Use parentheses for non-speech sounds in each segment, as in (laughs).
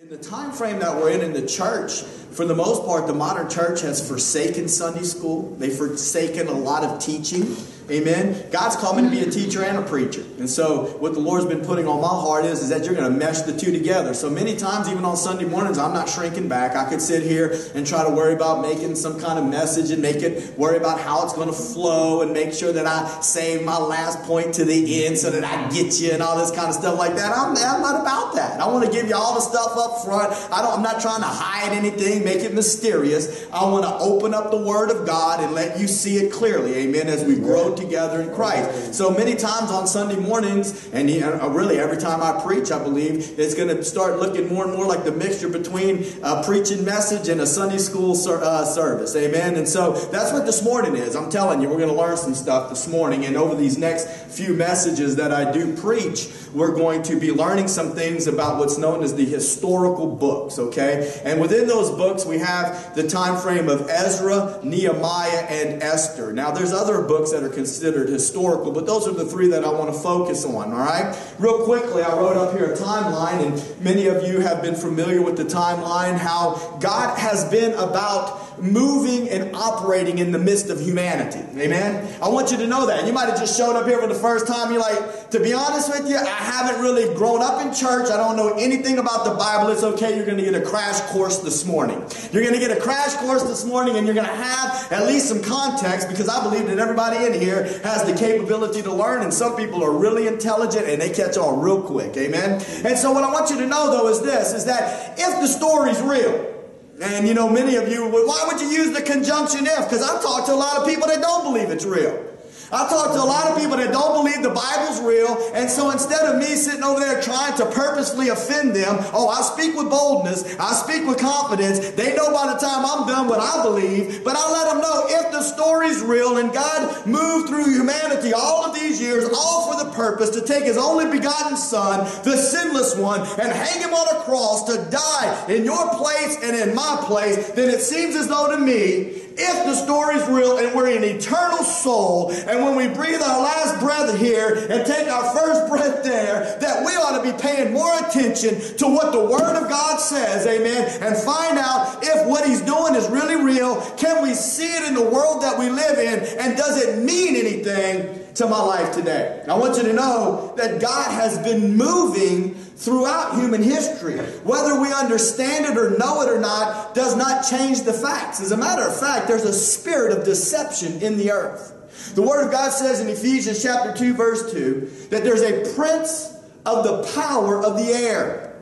In the time frame that we're in in the church, for the most part, the modern church has forsaken Sunday school. They've forsaken a lot of teaching. Amen. God's called me to be a teacher and a preacher. And so what the Lord's been putting on my heart is, is that you're going to mesh the two together. So many times, even on Sunday mornings, I'm not shrinking back. I could sit here and try to worry about making some kind of message and make it worry about how it's going to flow and make sure that I save my last point to the end so that I get you and all this kind of stuff like that. I'm, I'm not about that. I want to give you all the stuff up front. I don't, I'm not trying to hide anything, make it mysterious. I want to open up the Word of God and let you see it clearly. Amen. As we grow together in Christ. So many times on Sunday mornings, and uh, really every time I preach, I believe it's going to start looking more and more like the mixture between a preaching message and a Sunday school ser- uh, service. Amen. And so that's what this morning is. I'm telling you, we're going to learn some stuff this morning. And over these next few messages that I do preach, we're going to be learning some things about what's known as the historical books. Okay. And within those books, we have the time frame of Ezra, Nehemiah, and Esther. Now, there's other books that are considered considered historical, but those are the three that I want to focus on, all right? Real quickly, I wrote up here a timeline, and many of you have been familiar with the timeline, how God has been about moving and operating in the midst of humanity. Amen? I want you to know that. You might have just showed up here for the first time. You're like, to be honest with you, I haven't really grown up in church. I don't know anything about the Bible. It's okay. You're going to get a crash course this morning. You're going to get a crash course this morning, and you're going to have at least some context because I believe that everybody in here has the capability to learn, and some people are really intelligent and they catch on real quick. Amen? And so, what I want you to know, though, is this is that if the story's real, and you know, many of you, why would you use the conjunction if? Because I've talked to a lot of people that don't believe it's real. I talk to a lot of people that don't believe the Bible's real, and so instead of me sitting over there trying to purposely offend them, oh, I speak with boldness, I speak with confidence. They know by the time I'm done what I believe, but I let them know if the story's real and God moved through humanity all years, all for the purpose to take His only begotten Son, the sinless one, and hang Him on a cross to die in your place and in my place, then it seems as though to me if the story's real and we're an eternal soul, and when we breathe our last breath here and take our first breath there, that we ought to be paying more attention to what the Word of God says, amen, and find out if what He's doing is really real. Can we see it in the world that we live in, and does it mean anything to my life today? I want you to know that God has been moving throughout human history. Whether we understand it or know it or not does not change the facts. As a matter of fact, there's a spirit of deception in the earth. The Word of God says in Ephesians chapter 2, verse 2, that there's a prince of the power of the air.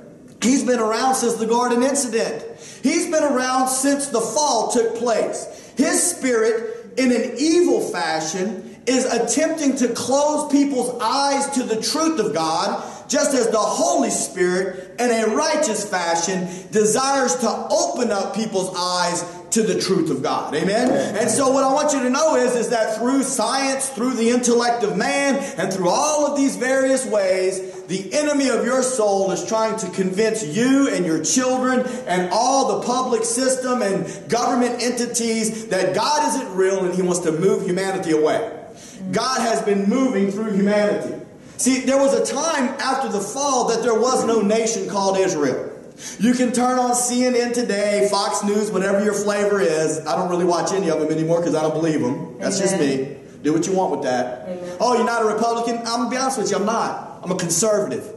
He's been around since the garden incident. He's been around since the fall took place. His spirit, in an evil fashion, is attempting to close people's eyes to the truth of God just as the Holy Spirit, in a righteous fashion, desires to open up people's eyes to the truth of God. Amen? And so what I want you to know is, is that through science, through the intellect of man, and through all of these various ways, the enemy of your soul is trying to convince you and your children and all the public system and government entities that God isn't real and he wants to move humanity away. God has been moving through humanity. See, there was a time after the fall that there was no nation called Israel. You can turn on CNN today, Fox News, whatever your flavor is. I don't really watch any of them anymore because I don't believe them. That's Amen. just me. Do what you want with that. Amen. Oh, you're not a Republican? I'm going to be honest with you, I'm not. I'm a conservative.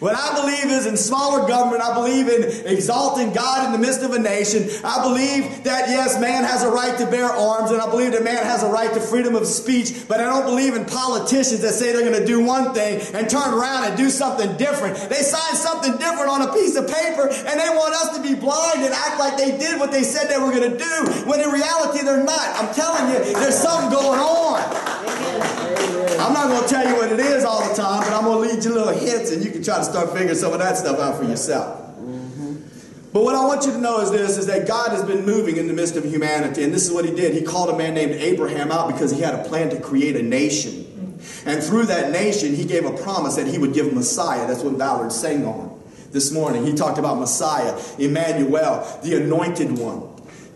What I believe is in smaller government. I believe in exalting God in the midst of a nation. I believe that, yes, man has a right to bear arms, and I believe that man has a right to freedom of speech, but I don't believe in politicians that say they're going to do one thing and turn around and do something different. They sign something different on a piece of paper, and they want us to be blind and act like they did what they said they were going to do, when in reality they're not. I'm telling you, there's something going on. I'm not going to tell you what it is all the time, but I'm going to lead you little hints and you can try to start figuring some of that stuff out for yourself. Mm-hmm. But what I want you to know is this, is that God has been moving in the midst of humanity. And this is what he did. He called a man named Abraham out because he had a plan to create a nation. And through that nation, he gave a promise that he would give Messiah. That's what Ballard sang on this morning. He talked about Messiah, Emmanuel, the anointed one.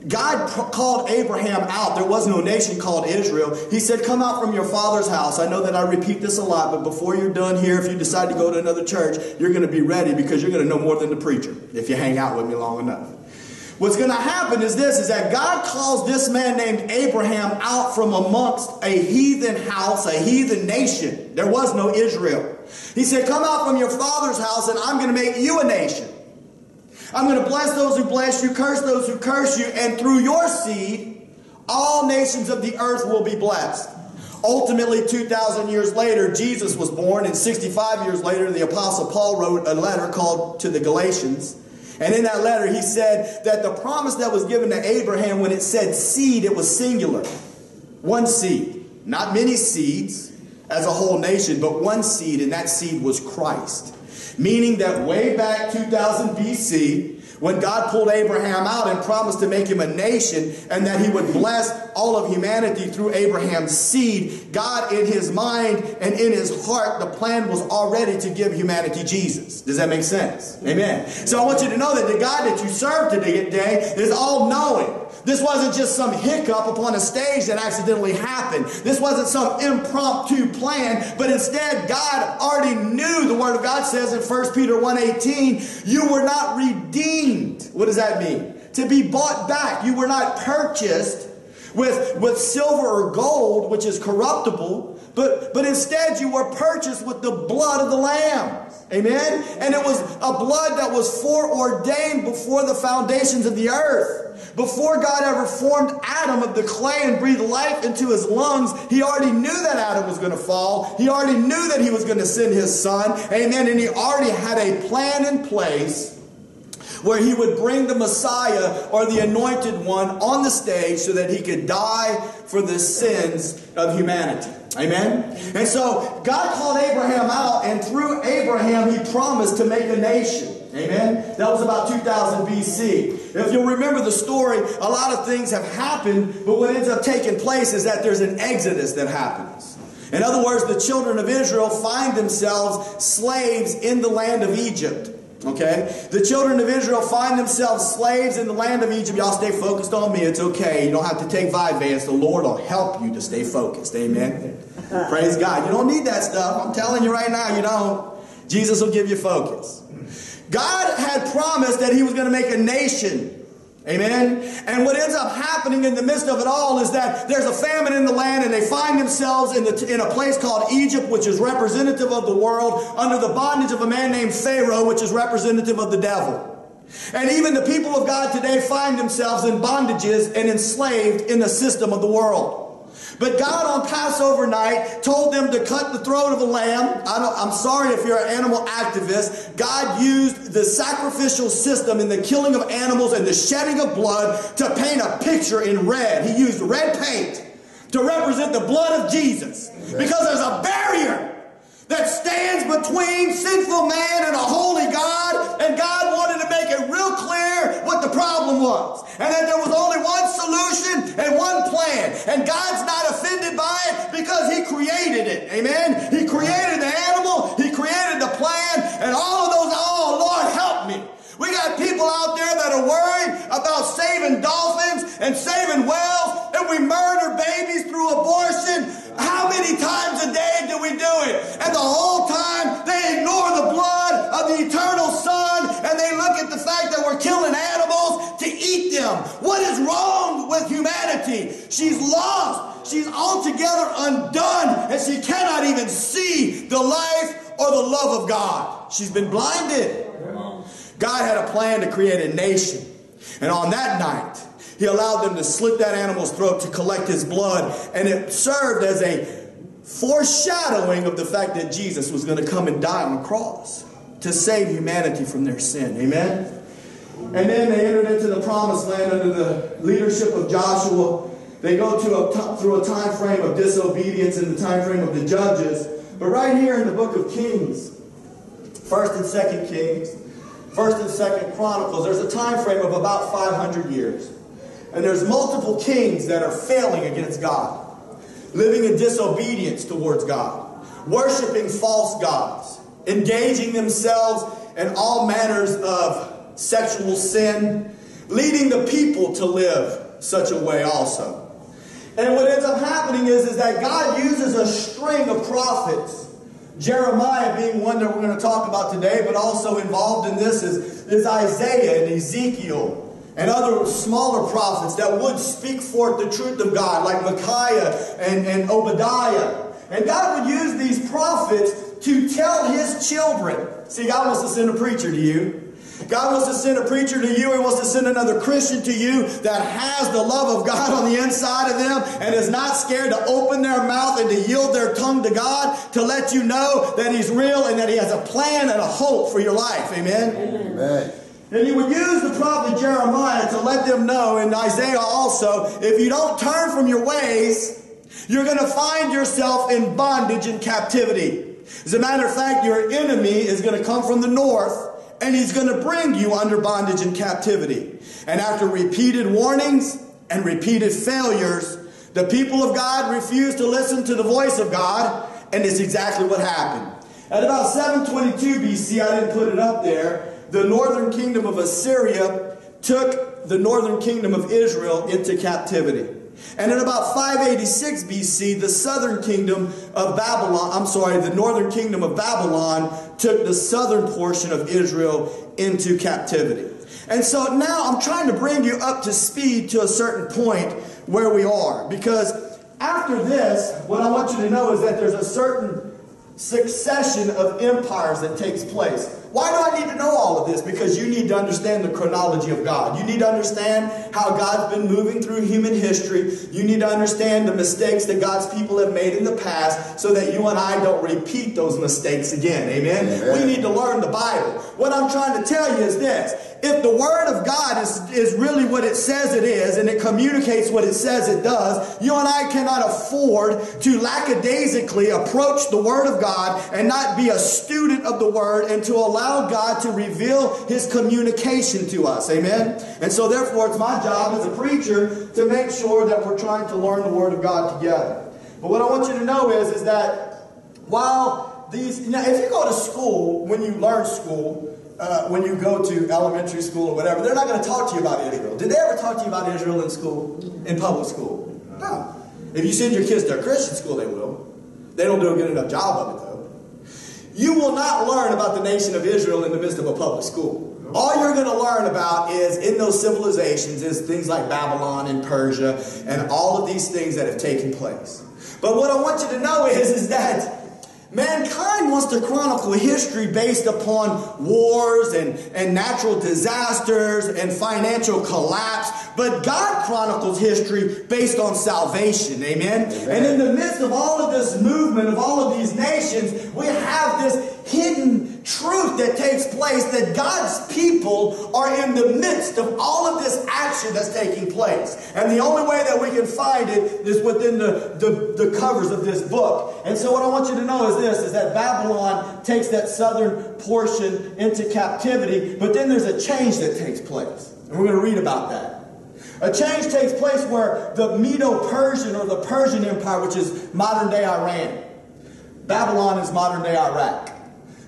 God called Abraham out. There was no nation called Israel. He said, Come out from your father's house. I know that I repeat this a lot, but before you're done here, if you decide to go to another church, you're going to be ready because you're going to know more than the preacher if you hang out with me long enough. What's going to happen is this is that God calls this man named Abraham out from amongst a heathen house, a heathen nation. There was no Israel. He said, Come out from your father's house, and I'm going to make you a nation. I'm going to bless those who bless you, curse those who curse you, and through your seed, all nations of the earth will be blessed. Ultimately, 2,000 years later, Jesus was born, and 65 years later, the Apostle Paul wrote a letter called to the Galatians. And in that letter, he said that the promise that was given to Abraham, when it said seed, it was singular. One seed, not many seeds as a whole nation, but one seed, and that seed was Christ. Meaning that way back 2000 BC, when God pulled Abraham out and promised to make him a nation and that he would bless all of humanity through Abraham's seed, God, in his mind and in his heart, the plan was already to give humanity Jesus. Does that make sense? Amen. So I want you to know that the God that you serve today is all knowing. This wasn't just some hiccup upon a stage that accidentally happened. This wasn't some impromptu plan, but instead God already knew, the Word of God says in 1 Peter 1.18, you were not redeemed. What does that mean? To be bought back. You were not purchased with, with silver or gold, which is corruptible, but, but instead you were purchased with the blood of the Lamb. Amen? And it was a blood that was foreordained before the foundations of the earth. Before God ever formed Adam of the clay and breathed life into his lungs, he already knew that Adam was going to fall. He already knew that he was going to send his son. Amen. And he already had a plan in place where he would bring the Messiah or the anointed one on the stage so that he could die for the sins of humanity. Amen? And so God called Abraham out, and through Abraham, he promised to make a nation. Amen? That was about 2000 BC. If you'll remember the story, a lot of things have happened, but what ends up taking place is that there's an exodus that happens. In other words, the children of Israel find themselves slaves in the land of Egypt. Okay? The children of Israel find themselves slaves in the land of Egypt. Y'all stay focused on me. It's okay. You don't have to take Vyvanse. The Lord will help you to stay focused. Amen? (laughs) Praise God. You don't need that stuff. I'm telling you right now, you don't. Jesus will give you focus. God had promised that he was going to make a nation. Amen. And what ends up happening in the midst of it all is that there's a famine in the land and they find themselves in, the, in a place called Egypt, which is representative of the world, under the bondage of a man named Pharaoh, which is representative of the devil. And even the people of God today find themselves in bondages and enslaved in the system of the world. But God on Passover night told them to cut the throat of a lamb. I am sorry if you're an animal activist. God used the sacrificial system in the killing of animals and the shedding of blood to paint a picture in red. He used red paint to represent the blood of Jesus because there's a barrier that stands between sinful man and a holy God, and God wanted to make it real clear what the problem was. And that there was only one solution and one plan. And God's not offended by it because He created it. Amen? He created the animal, He created the plan, and all of those, oh Lord, help me. We got people out there that are worried about saving dolphins and saving whales, and we murder She's lost. She's altogether undone and she cannot even see the life or the love of God. She's been blinded. God had a plan to create a nation. And on that night, he allowed them to slit that animal's throat to collect his blood. And it served as a foreshadowing of the fact that Jesus was going to come and die on a cross to save humanity from their sin. Amen? And then they entered into the promised land under the leadership of Joshua. They go through a time frame of disobedience in the time frame of the judges. But right here in the book of Kings, 1st and 2nd Kings, First and Second Chronicles, there's a time frame of about 500 years. And there's multiple kings that are failing against God, living in disobedience towards God, worshiping false gods, engaging themselves in all manners of sexual sin, leading the people to live such a way also. And what ends up happening is, is that God uses a string of prophets. Jeremiah being one that we're going to talk about today, but also involved in this is, is Isaiah and Ezekiel and other smaller prophets that would speak forth the truth of God, like Micaiah and, and Obadiah. And God would use these prophets to tell his children. See, God wants to send a preacher to you. God wants to send a preacher to you. He wants to send another Christian to you that has the love of God on the inside of them and is not scared to open their mouth and to yield their tongue to God to let you know that He's real and that He has a plan and a hope for your life. Amen. Amen. And he would use the prophet Jeremiah to let them know, and Isaiah also, if you don't turn from your ways, you're going to find yourself in bondage and captivity. As a matter of fact, your enemy is going to come from the north and he's going to bring you under bondage and captivity. And after repeated warnings and repeated failures, the people of God refused to listen to the voice of God, and it's exactly what happened. At about 722 BC, I didn't put it up there, the northern kingdom of Assyria took the northern kingdom of Israel into captivity. And in about 586 BC, the southern kingdom of Babylon, I'm sorry, the northern kingdom of Babylon took the southern portion of Israel into captivity. And so now I'm trying to bring you up to speed to a certain point where we are. Because after this, what I want you to know is that there's a certain succession of empires that takes place. Why do I need to know all of this? Because you need to understand the chronology of God. You need to understand how God's been moving through human history. You need to understand the mistakes that God's people have made in the past so that you and I don't repeat those mistakes again. Amen? Amen. We need to learn the Bible. What I'm trying to tell you is this. If the Word of God is, is really what it says it is and it communicates what it says it does, you and I cannot afford to lackadaisically approach the Word of God and not be a student of the Word and to allow God to reveal His communication to us. Amen? And so, therefore, it's my job as a preacher to make sure that we're trying to learn the Word of God together. But what I want you to know is, is that while these, now, if you go to school, when you learn school, uh, when you go to elementary school or whatever, they're not going to talk to you about Israel. Did they ever talk to you about Israel in school, in public school? No. If you send your kids to a Christian school, they will. They don't do a good enough job of it, though. You will not learn about the nation of Israel in the midst of a public school. All you're going to learn about is in those civilizations is things like Babylon and Persia and all of these things that have taken place. But what I want you to know is, is that Mankind wants to chronicle history based upon wars and, and natural disasters and financial collapse, but God chronicles history based on salvation. Amen? Amen? And in the midst of all of this movement of all of these nations, we have this that takes place that God's people are in the midst of all of this action that's taking place. And the only way that we can find it is within the, the, the covers of this book. And so what I want you to know is this, is that Babylon takes that southern portion into captivity, but then there's a change that takes place. And we're going to read about that. A change takes place where the Medo-Persian or the Persian Empire, which is modern day Iran, Babylon is modern day Iraq.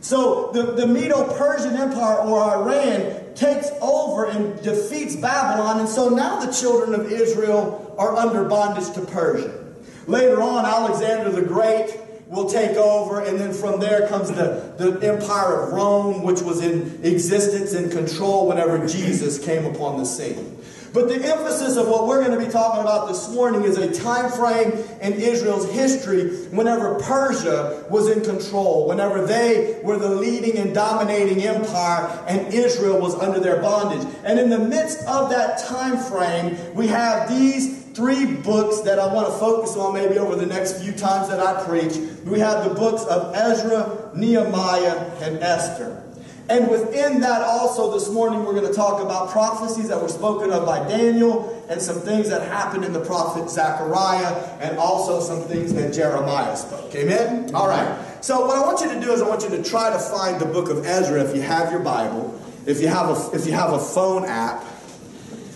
So the, the Medo-Persian Empire or Iran takes over and defeats Babylon, and so now the children of Israel are under bondage to Persia. Later on, Alexander the Great will take over, and then from there comes the, the empire of Rome, which was in existence and control whenever Jesus came upon the scene. But the emphasis of what we're going to be talking about this morning is a time frame in Israel's history whenever Persia was in control, whenever they were the leading and dominating empire and Israel was under their bondage. And in the midst of that time frame, we have these three books that I want to focus on maybe over the next few times that I preach. We have the books of Ezra, Nehemiah, and Esther. And within that also this morning we're going to talk about prophecies that were spoken of by Daniel and some things that happened in the prophet Zechariah and also some things that Jeremiah spoke. Amen? All right. So what I want you to do is I want you to try to find the book of Ezra if you have your Bible. If you have a, if you have a phone app,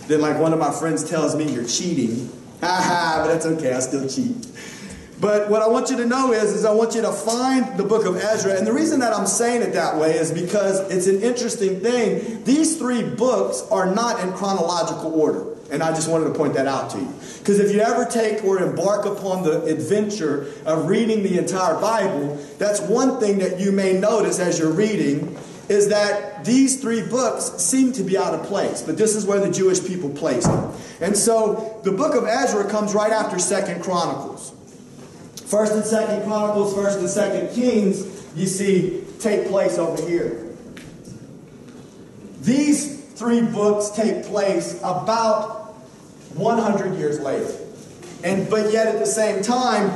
then like one of my friends tells me you're cheating. (laughs) Ha ha, but that's okay, I still cheat. But what I want you to know is, is I want you to find the book of Ezra. And the reason that I'm saying it that way is because it's an interesting thing. These three books are not in chronological order. And I just wanted to point that out to you. Because if you ever take or embark upon the adventure of reading the entire Bible, that's one thing that you may notice as you're reading is that these three books seem to be out of place, but this is where the Jewish people placed them. And so the book of Ezra comes right after Second Chronicles. First and Second Chronicles, First and Second Kings, you see, take place over here. These three books take place about 100 years later. And but yet at the same time,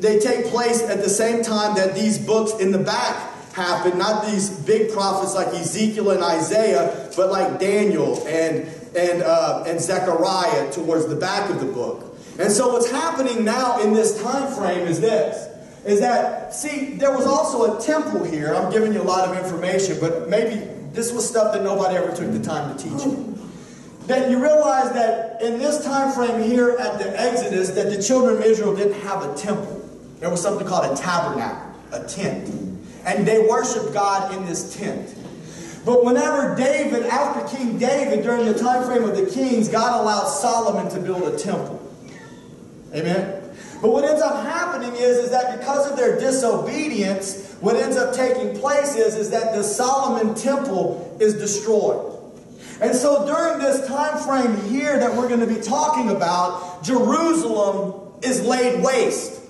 they take place at the same time that these books in the back happen. Not these big prophets like Ezekiel and Isaiah, but like Daniel and and uh, and Zechariah towards the back of the book. And so what's happening now in this time frame is this. Is that, see, there was also a temple here. I'm giving you a lot of information, but maybe this was stuff that nobody ever took the time to teach you. That you realize that in this time frame here at the Exodus, that the children of Israel didn't have a temple. There was something called a tabernacle, a tent. And they worshiped God in this tent. But whenever David, after King David, during the time frame of the kings, God allowed Solomon to build a temple. Amen? But what ends up happening is, is that because of their disobedience, what ends up taking place is, is that the Solomon temple is destroyed. And so during this time frame here that we're going to be talking about, Jerusalem is laid waste.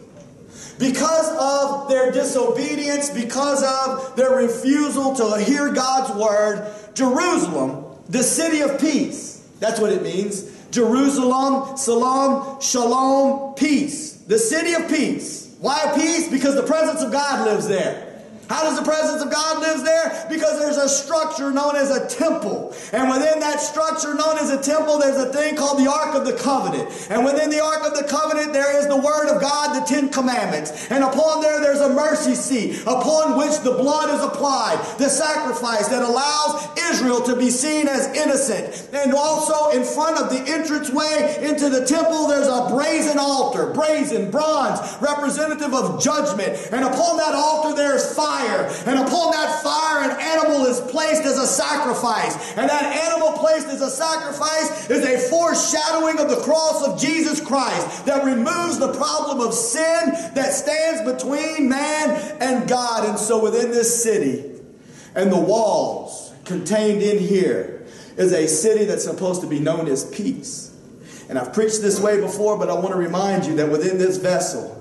Because of their disobedience, because of their refusal to hear God's word, Jerusalem, the city of peace, that's what it means. Jerusalem, salam, shalom, peace. The city of peace. Why peace? Because the presence of God lives there. How does the presence of God live there? Because there's a structure known as a temple. And within that structure known as a temple, there's a thing called the Ark of the Covenant. And within the Ark of the Covenant, there is the Word of God, the Ten Commandments. And upon there, there's a mercy seat upon which the blood is applied, the sacrifice that allows Israel to be seen as innocent. And also in front of the entranceway into the temple, there's a brazen altar, brazen, bronze, representative of judgment. And upon that altar, there's fire. And upon that fire, an animal is placed as a sacrifice. And that animal placed as a sacrifice is a foreshadowing of the cross of Jesus Christ that removes the problem of sin that stands between man and God. And so within this city and the walls contained in here is a city that's supposed to be known as peace. And I've preached this way before, but I want to remind you that within this vessel,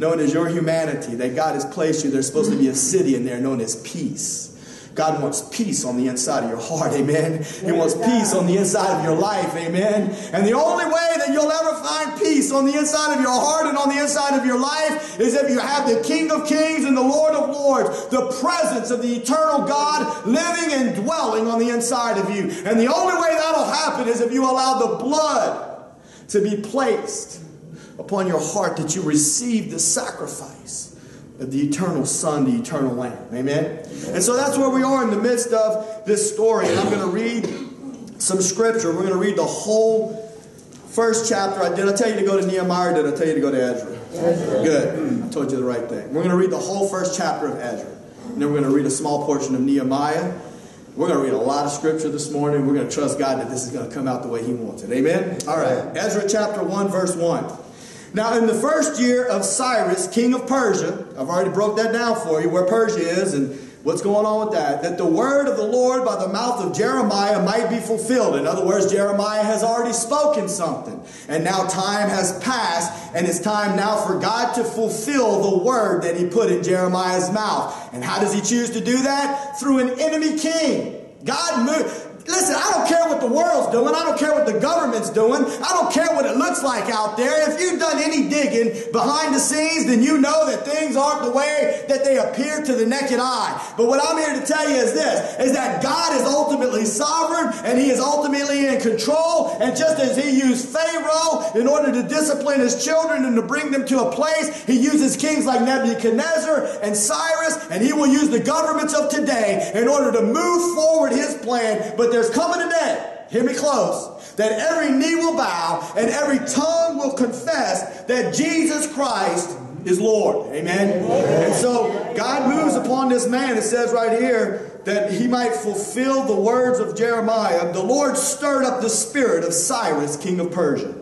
known as your humanity, that God has placed you. There's supposed to be a city in there known as peace. God wants peace on the inside of your heart, amen. He wants peace on the inside of your life, amen. And the only way that you'll ever find peace on the inside of your heart and on the inside of your life is if you have the King of Kings and the Lord of Lords, the presence of the eternal God living and dwelling on the inside of you. And the only way that'll happen is if you allow the blood to be placed upon your heart that you receive the sacrifice of the eternal Son, the eternal Lamb. Amen? And so that's where we are in the midst of this story. And I'm going to read some scripture. We're going to read the whole first chapter. Did I tell you to go to Nehemiah or did I tell you to go to Ezra? Ezra. Good. I told you the right thing. We're going to read the whole first chapter of Ezra. And then we're going to read a small portion of Nehemiah. We're going to read a lot of scripture this morning. We're going to trust God that this is going to come out the way He wants it. Amen? All right. Ezra chapter 1, verse 1. Now, in the first year of Cyrus, king of Persia, I've already broke that down for you, where Persia is and what's going on with that, that the word of the Lord by the mouth of Jeremiah might be fulfilled. In other words, Jeremiah has already spoken something. And now time has passed, and it's time now for God to fulfill the word that he put in Jeremiah's mouth. And how does he choose to do that? Through an enemy king. God moved. Listen, I don't care what the world's doing. I don't care what the government's doing. I don't care what it looks like out there. If you've done any digging behind the scenes, then you know that things aren't the way that they appear to the naked eye. But what I'm here to tell you is this, is that God is ultimately sovereign and he is ultimately in control. And just as he used Pharaoh in order to discipline his children and to bring them to a place, he uses kings like Nebuchadnezzar and Cyrus, and he will use the governments of today in order to move forward his plan. But there's coming a day, hear me close, that every knee will bow and every tongue will confess that Jesus Christ is Lord. Amen. And so God moves upon this man. It says right here that he might fulfill the words of Jeremiah. The Lord stirred up the spirit of Cyrus, king of Persia,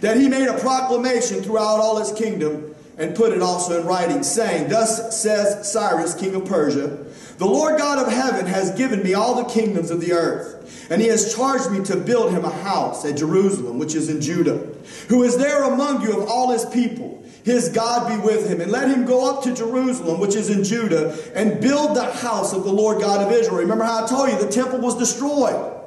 that he made a proclamation throughout all his kingdom and put it also in writing, saying, Thus says Cyrus, king of Persia, the Lord God of heaven has given me all the kingdoms of the earth, and he has charged me to build him a house at Jerusalem, which is in Judah, who is there among you of all his people his God be with him. And let him go up to Jerusalem, which is in Judah, and build the house of the Lord God of Israel. Remember how I told you the temple was destroyed.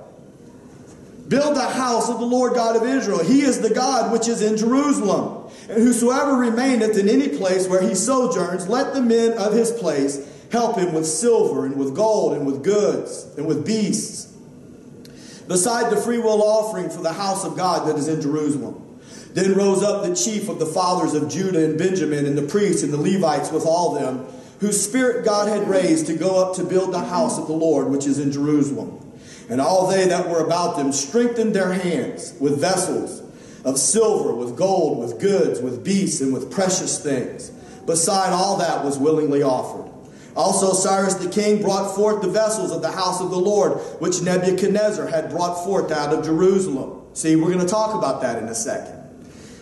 Build the house of the Lord God of Israel. He is the God which is in Jerusalem. And whosoever remaineth in any place where he sojourns, let the men of his place help him with silver and with gold and with goods and with beasts. Beside the freewill offering for the house of God that is in Jerusalem. Then rose up the chief of the fathers of Judah and Benjamin, and the priests and the Levites with all them, whose spirit God had raised to go up to build the house of the Lord, which is in Jerusalem. And all they that were about them strengthened their hands with vessels of silver, with gold, with goods, with beasts, and with precious things. Beside all that was willingly offered. Also, Cyrus the king brought forth the vessels of the house of the Lord, which Nebuchadnezzar had brought forth out of Jerusalem. See, we're going to talk about that in a second.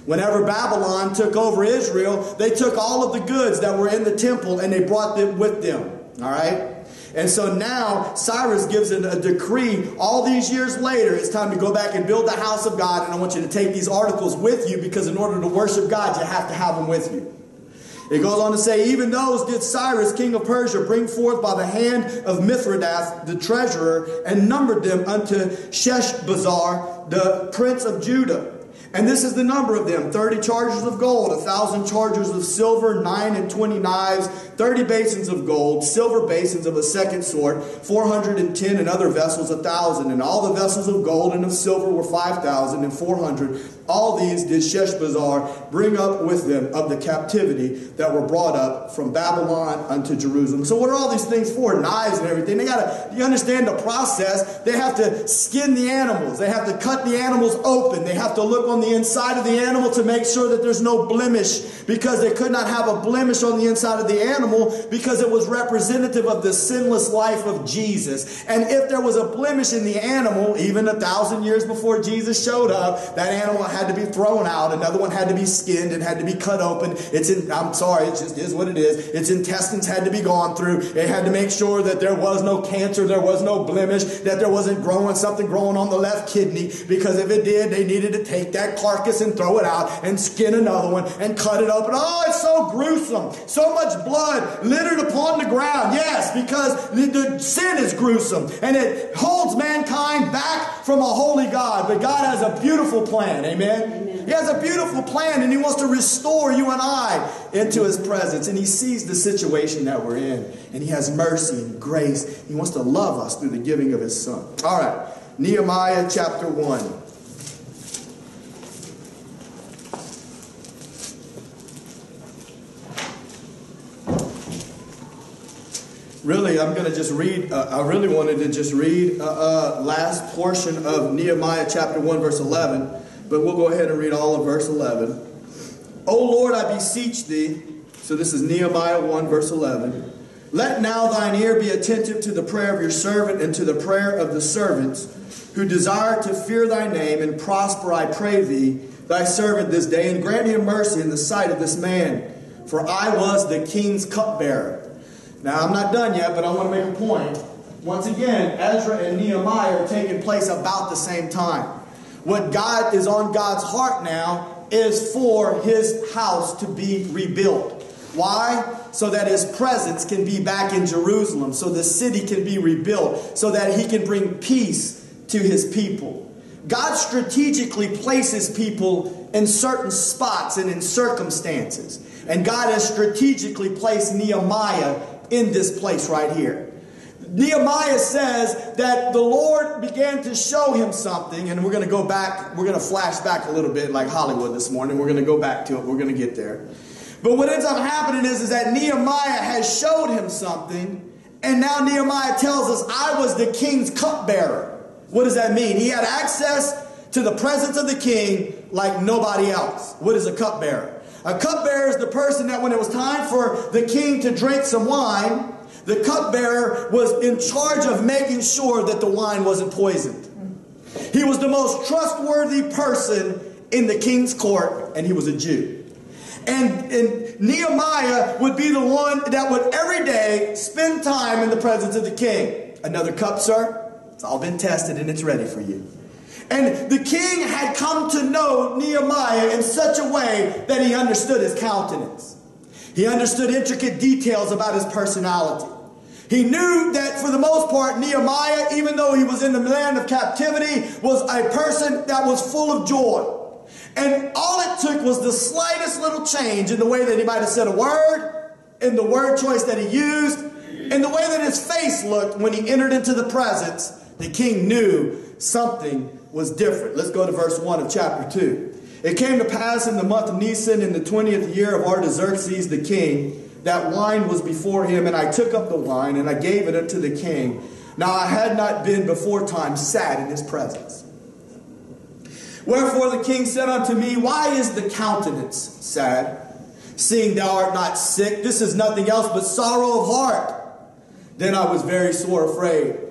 Whenever Babylon took over Israel, they took all of the goods that were in the temple and they brought them with them. All right? And so now Cyrus gives a, a, decree all these years later. It's time to go back and build the house of God. And I want you to take these articles with you because in order to worship God, you have to have them with you. It goes on to say, even those did Cyrus, king of Persia, bring forth by the hand of Mithredath, the treasurer, and numbered them unto Sheshbazzar, the prince of Judah. And this is the number of them 30 chargers of gold, a thousand chargers of silver, nine and twenty knives, 30 basins of gold, silver basins of a second sort, 410 and other vessels, a thousand. And all the vessels of gold and of silver were 5,000 and 400. All these did Sheshbazzar bring up with them of the captivity that were brought up from Babylon unto Jerusalem. So, what are all these things for? Knives and everything. They got to, you understand the process. They have to skin the animals, they have to cut the animals open, they have to look on the inside of the animal to make sure that there's no blemish because they could not have a blemish on the inside of the animal because it was representative of the sinless life of Jesus. And if there was a blemish in the animal, even a thousand years before Jesus showed up, that animal had to be thrown out. Another one had to be skinned and had to be cut open. It's in, I'm sorry, it just is what it is. Its intestines had to be gone through. It had to make sure that there was no cancer, there was no blemish, that there wasn't growing something growing on the left kidney. Because if it did, they needed to take that carcass and throw it out and skin another one and cut it open. Oh, it's so gruesome. So much blood littered upon the ground. Yes, because the, the sin is gruesome and it holds mankind back from a holy God. But God has a beautiful plan. Amen. Amen. He has a beautiful plan and He wants to restore you and I into His presence. And He sees the situation that we're in. And He has mercy and grace. He wants to love us through the giving of His Son. All right. Nehemiah chapter 1. Really, I'm going to just read, uh, I really wanted to just read uh, uh, last portion of Nehemiah chapter 1, verse 11, but we'll go ahead and read all of verse 11. O Lord, I beseech thee, so this is Nehemiah 1, verse 11. Let now thine ear be attentive to the prayer of your servant and to the prayer of the servants who desire to fear thy name and prosper, I pray thee, thy servant this day, and grant him mercy in the sight of this man. For I was the king's cupbearer. Now, I'm not done yet, but I want to make a point. Once again, Ezra and Nehemiah are taking place about the same time. What God is on God's heart now is for his house to be rebuilt. Why? So that his presence can be back in Jerusalem, so the city can be rebuilt, so that he can bring peace to his people. God strategically places people in certain spots and in circumstances. And God has strategically placed Nehemiah in this place right here. Nehemiah says that the Lord began to show him something, and we're going to go back, we're going to flash back a little bit like Hollywood this morning. We're going to go back to it, we're going to get there. But what ends up happening is, is that Nehemiah has showed him something, and now Nehemiah tells us, I was the king's cupbearer. What does that mean? He had access to the presence of the king like nobody else. What is a cupbearer? A cupbearer is the person that when it was time for the king to drink some wine, the cupbearer was in charge of making sure that the wine wasn't poisoned. He was the most trustworthy person in the king's court, and he was a Jew. And, and, Nehemiah would be the one that would every day spend time in the presence of the king. Another cup, sir? It's all been tested and it's ready for you. And the king had come to know Nehemiah in such a way that he understood his countenance. He understood intricate details about his personality. He knew that for the most part, Nehemiah, even though he was in the land of captivity, was a person that was full of joy. And all it took was the slightest little change in the way that he might have said a word, in the word choice that he used, in the way that his face looked when he entered into the presence. The king knew something was different. Let's go to verse 1 of chapter 2. It came to pass in the month of Nisan, in the 20th year of Artaxerxes the king, that wine was before him, and I took up the wine, and I gave it unto the king. Now I had not been before time sad in his presence. Wherefore the king said unto me, Why is the countenance sad? Seeing thou art not sick, this is nothing else but sorrow of heart. Then I was very sore afraid.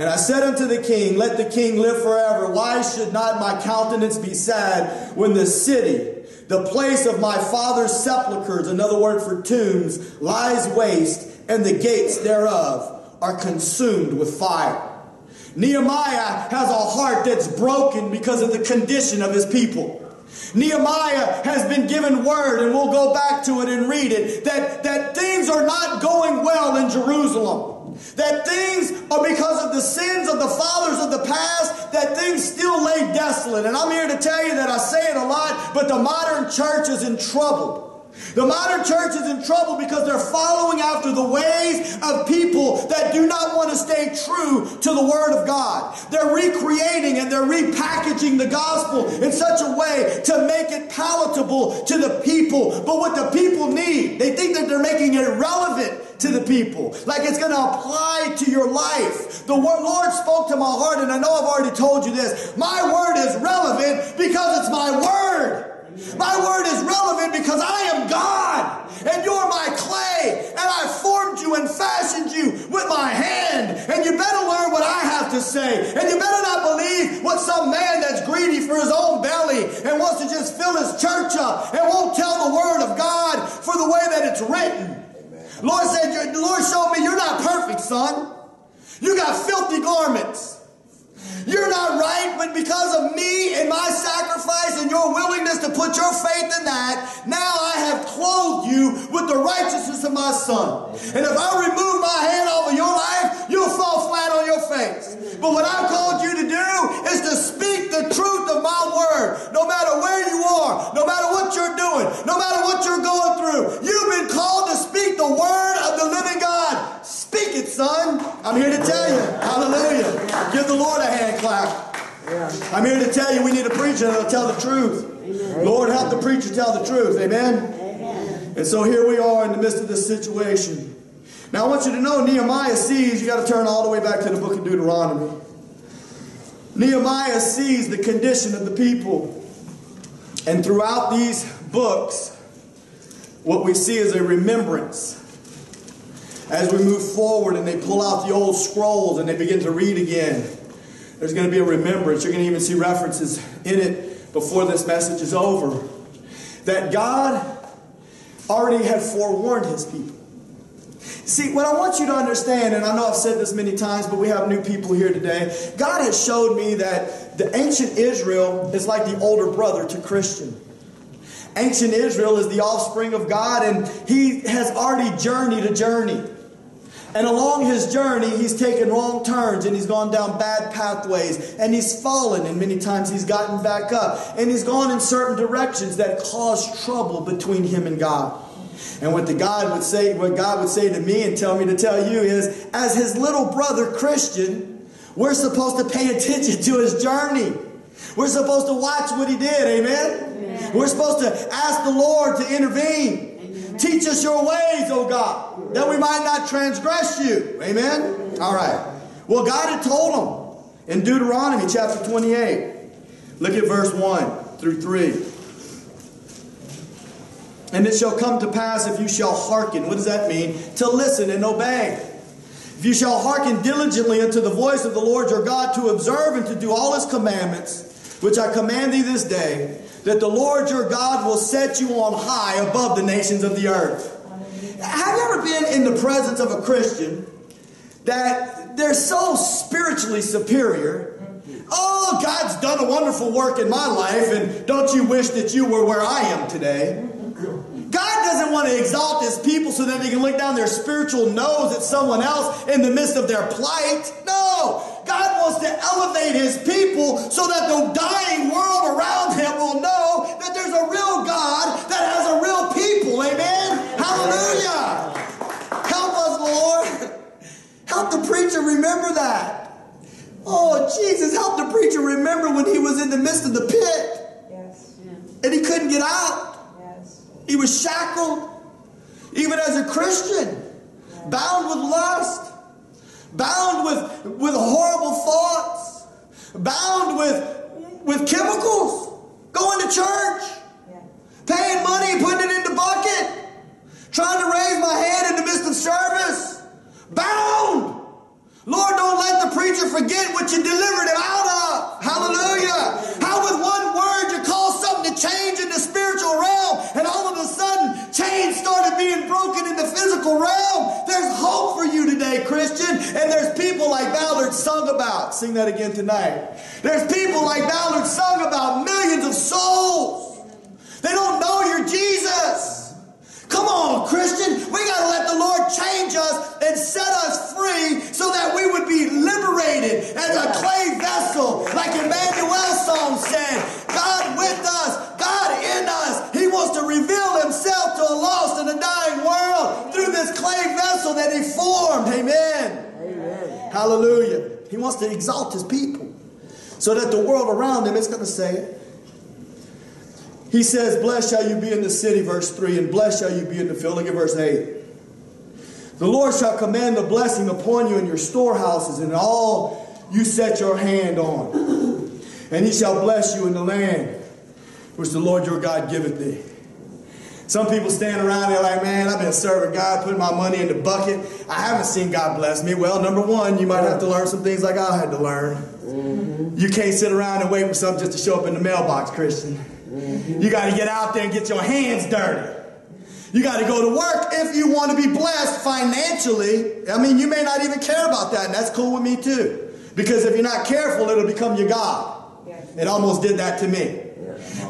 And I said unto the king, Let the king live forever. Why should not my countenance be sad when the city, the place of my father's sepulchres, another word for tombs, lies waste, and the gates thereof are consumed with fire? Nehemiah has a heart that's broken because of the condition of his people. Nehemiah has been given word, and we'll go back to it and read it, that, that things are not going well in Jerusalem. That things are because of the sins of the fathers of the past, that things still lay desolate. And I'm here to tell you that I say it a lot, but the modern church is in trouble. The modern church is in trouble because they're following after the ways of people that do not want to stay true to the Word of God. They're recreating and they're repackaging the gospel in such a way to make it palatable to the people. But what the people need, they think that they're making it relevant to the people. Like it's going to apply to your life. The Lord spoke to my heart, and I know I've already told you this. My word is relevant because it's my word. My word is relevant because I am God and you're my clay and I formed you and fashioned you with my hand. And you better learn what I have to say. And you better not believe what some man that's greedy for his own belly and wants to just fill his church up and won't tell the word of God for the way that it's written. Lord said, Lord showed me you're not perfect, son. You got filthy garments. You're not right, but because of me and my sacrifice and your willingness to put your faith in that, now I have clothed you with the righteousness of my son. And if I remove my hand of your life, you'll fall flat on your face. But what I've called you to do is to speak the truth of my word, no matter where you are, no matter what you're doing, no matter what you're going through. You've been called to speak the word of the living God. Speak it, son. I'm here to tell you. The Lord a hand clap. I'm here to tell you we need a preacher that'll tell the truth. Amen. Lord, help the preacher tell the truth. Amen? Amen? And so here we are in the midst of this situation. Now I want you to know Nehemiah sees, you got to turn all the way back to the book of Deuteronomy. Nehemiah sees the condition of the people. And throughout these books, what we see is a remembrance as we move forward and they pull out the old scrolls and they begin to read again, there's going to be a remembrance. You're going to even see references in it before this message is over. That God already had forewarned his people. See, what I want you to understand, and I know I've said this many times, but we have new people here today. God has showed me that the ancient Israel is like the older brother to Christian. Ancient Israel is the offspring of God, and he has already journeyed a journey. And along his journey, he's taken wrong turns and he's gone down bad pathways and he's fallen and many times he's gotten back up and he's gone in certain directions that cause trouble between him and God. And what the God would say, what God would say to me and tell me to tell you is, as his little brother Christian, we're supposed to pay attention to his journey. We're supposed to watch what he did. Amen. Amen. We're supposed to ask the Lord to intervene. Teach us your ways, oh God, that we might not transgress you. Amen. All right. Well, God had told them in Deuteronomy chapter 28. Look at verse 1 through 3. And it shall come to pass if you shall hearken. What does that mean? To listen and obey. If you shall hearken diligently unto the voice of the Lord your God to observe and to do all his commandments, which I command thee this day, that the Lord your God will set you on high above the nations of the earth. Have you ever been in the presence of a Christian that they're so spiritually superior Oh, God's done a wonderful work in my life, and don't you wish that you were where I am today? God doesn't want to exalt his people so that they can look down their spiritual nose at someone else in the midst of their plight. No. Wants to elevate his people so that the dying world around him will know that there's a real God that has a real people. Amen. Hallelujah. Help us, Lord. Help the preacher remember that. Oh, Jesus, help the preacher remember when he was in the midst of the pit. Yes. And he couldn't get out. Yes. He was shackled, even as a Christian, yes. bound with lust, bound with, with horrible thoughts, bound with, with chemicals, going to church, paying money, putting it in the bucket, trying to raise my hand in the midst of service, bound. Lord, don't let the preacher forget what you delivered him out of. Hallelujah. How with one word you cause something to change in being broken in the physical realm. There's hope for you today, Christian, and there's people like Ballard sung about. Sing that again tonight. There's people like Ballard sung about millions of souls. They don't know you're Jesus. Come on, Christian. We got to let the Lord change us and set us free so that we would be liberated as a clay vessel, like Emmanuel's song said. God with us, God in us. He wants to reveal himself to a lost and a dying world through this clay vessel that he formed. Amen. Amen. Hallelujah. He wants to exalt his people so that the world around him is going to say. He says, Blessed shall you be in the city, verse 3, and blessed shall you be in the field. Look at verse 8. The Lord shall command the blessing upon you in your storehouses and all you set your hand on. And he shall bless you in the land which the Lord your God giveth thee. Some people stand around there like, man, I've been serving God, putting my money in the bucket. I haven't seen God bless me. Well, number one, you might have to learn some things like I had to learn. Mm-hmm. You can't sit around and wait for something just to show up in the mailbox, Christian. You got to get out there and get your hands dirty. You got to go to work if you want to be blessed financially. I mean, you may not even care about that, and that's cool with me too. Because if you're not careful, it'll become your God. It almost did that to me.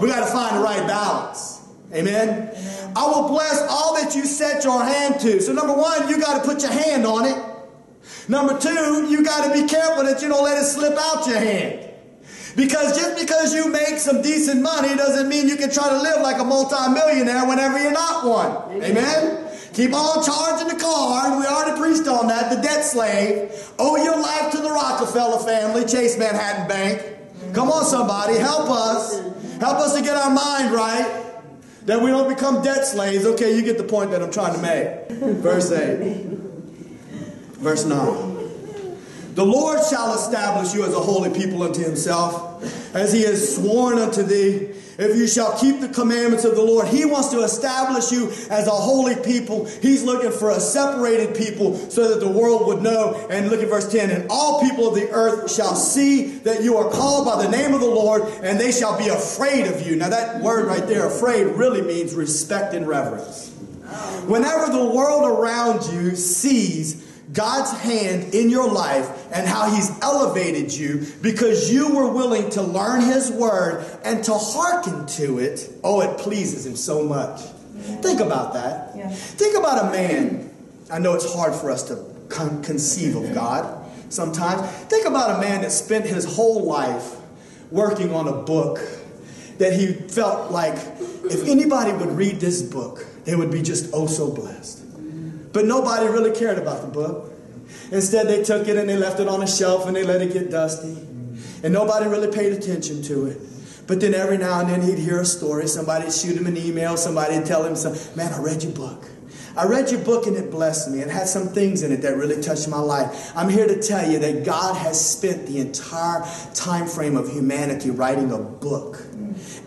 We got to find the right balance. Amen? I will bless all that you set your hand to. So, number one, you got to put your hand on it. Number two, you got to be careful that you don't let it slip out your hand. Because just because you make some decent money doesn't mean you can try to live like a multimillionaire whenever you're not one. Amen? Amen? Keep on charging the card. We already preached on that. The debt slave. Owe your life to the Rockefeller family, Chase Manhattan Bank. Come on, somebody. Help us. Help us to get our mind right. That we don't become debt slaves. Okay, you get the point that I'm trying to make. Verse 8. Verse 9. The Lord shall establish you as a holy people unto himself, as he has sworn unto thee. If you shall keep the commandments of the Lord, he wants to establish you as a holy people. He's looking for a separated people so that the world would know. And look at verse 10 And all people of the earth shall see that you are called by the name of the Lord, and they shall be afraid of you. Now, that word right there, afraid, really means respect and reverence. Whenever the world around you sees God's hand in your life and how He's elevated you because you were willing to learn His word and to hearken to it. Oh, it pleases Him so much. Yeah. Think about that. Yeah. Think about a man. I know it's hard for us to con- conceive of God sometimes. Think about a man that spent his whole life working on a book that he felt like if anybody would read this book, they would be just oh so blessed. But nobody really cared about the book. Instead, they took it and they left it on a shelf and they let it get dusty. And nobody really paid attention to it. But then every now and then he'd hear a story. Somebody'd shoot him an email. Somebody'd tell him, Man, I read your book. I read your book and it blessed me. It had some things in it that really touched my life. I'm here to tell you that God has spent the entire time frame of humanity writing a book.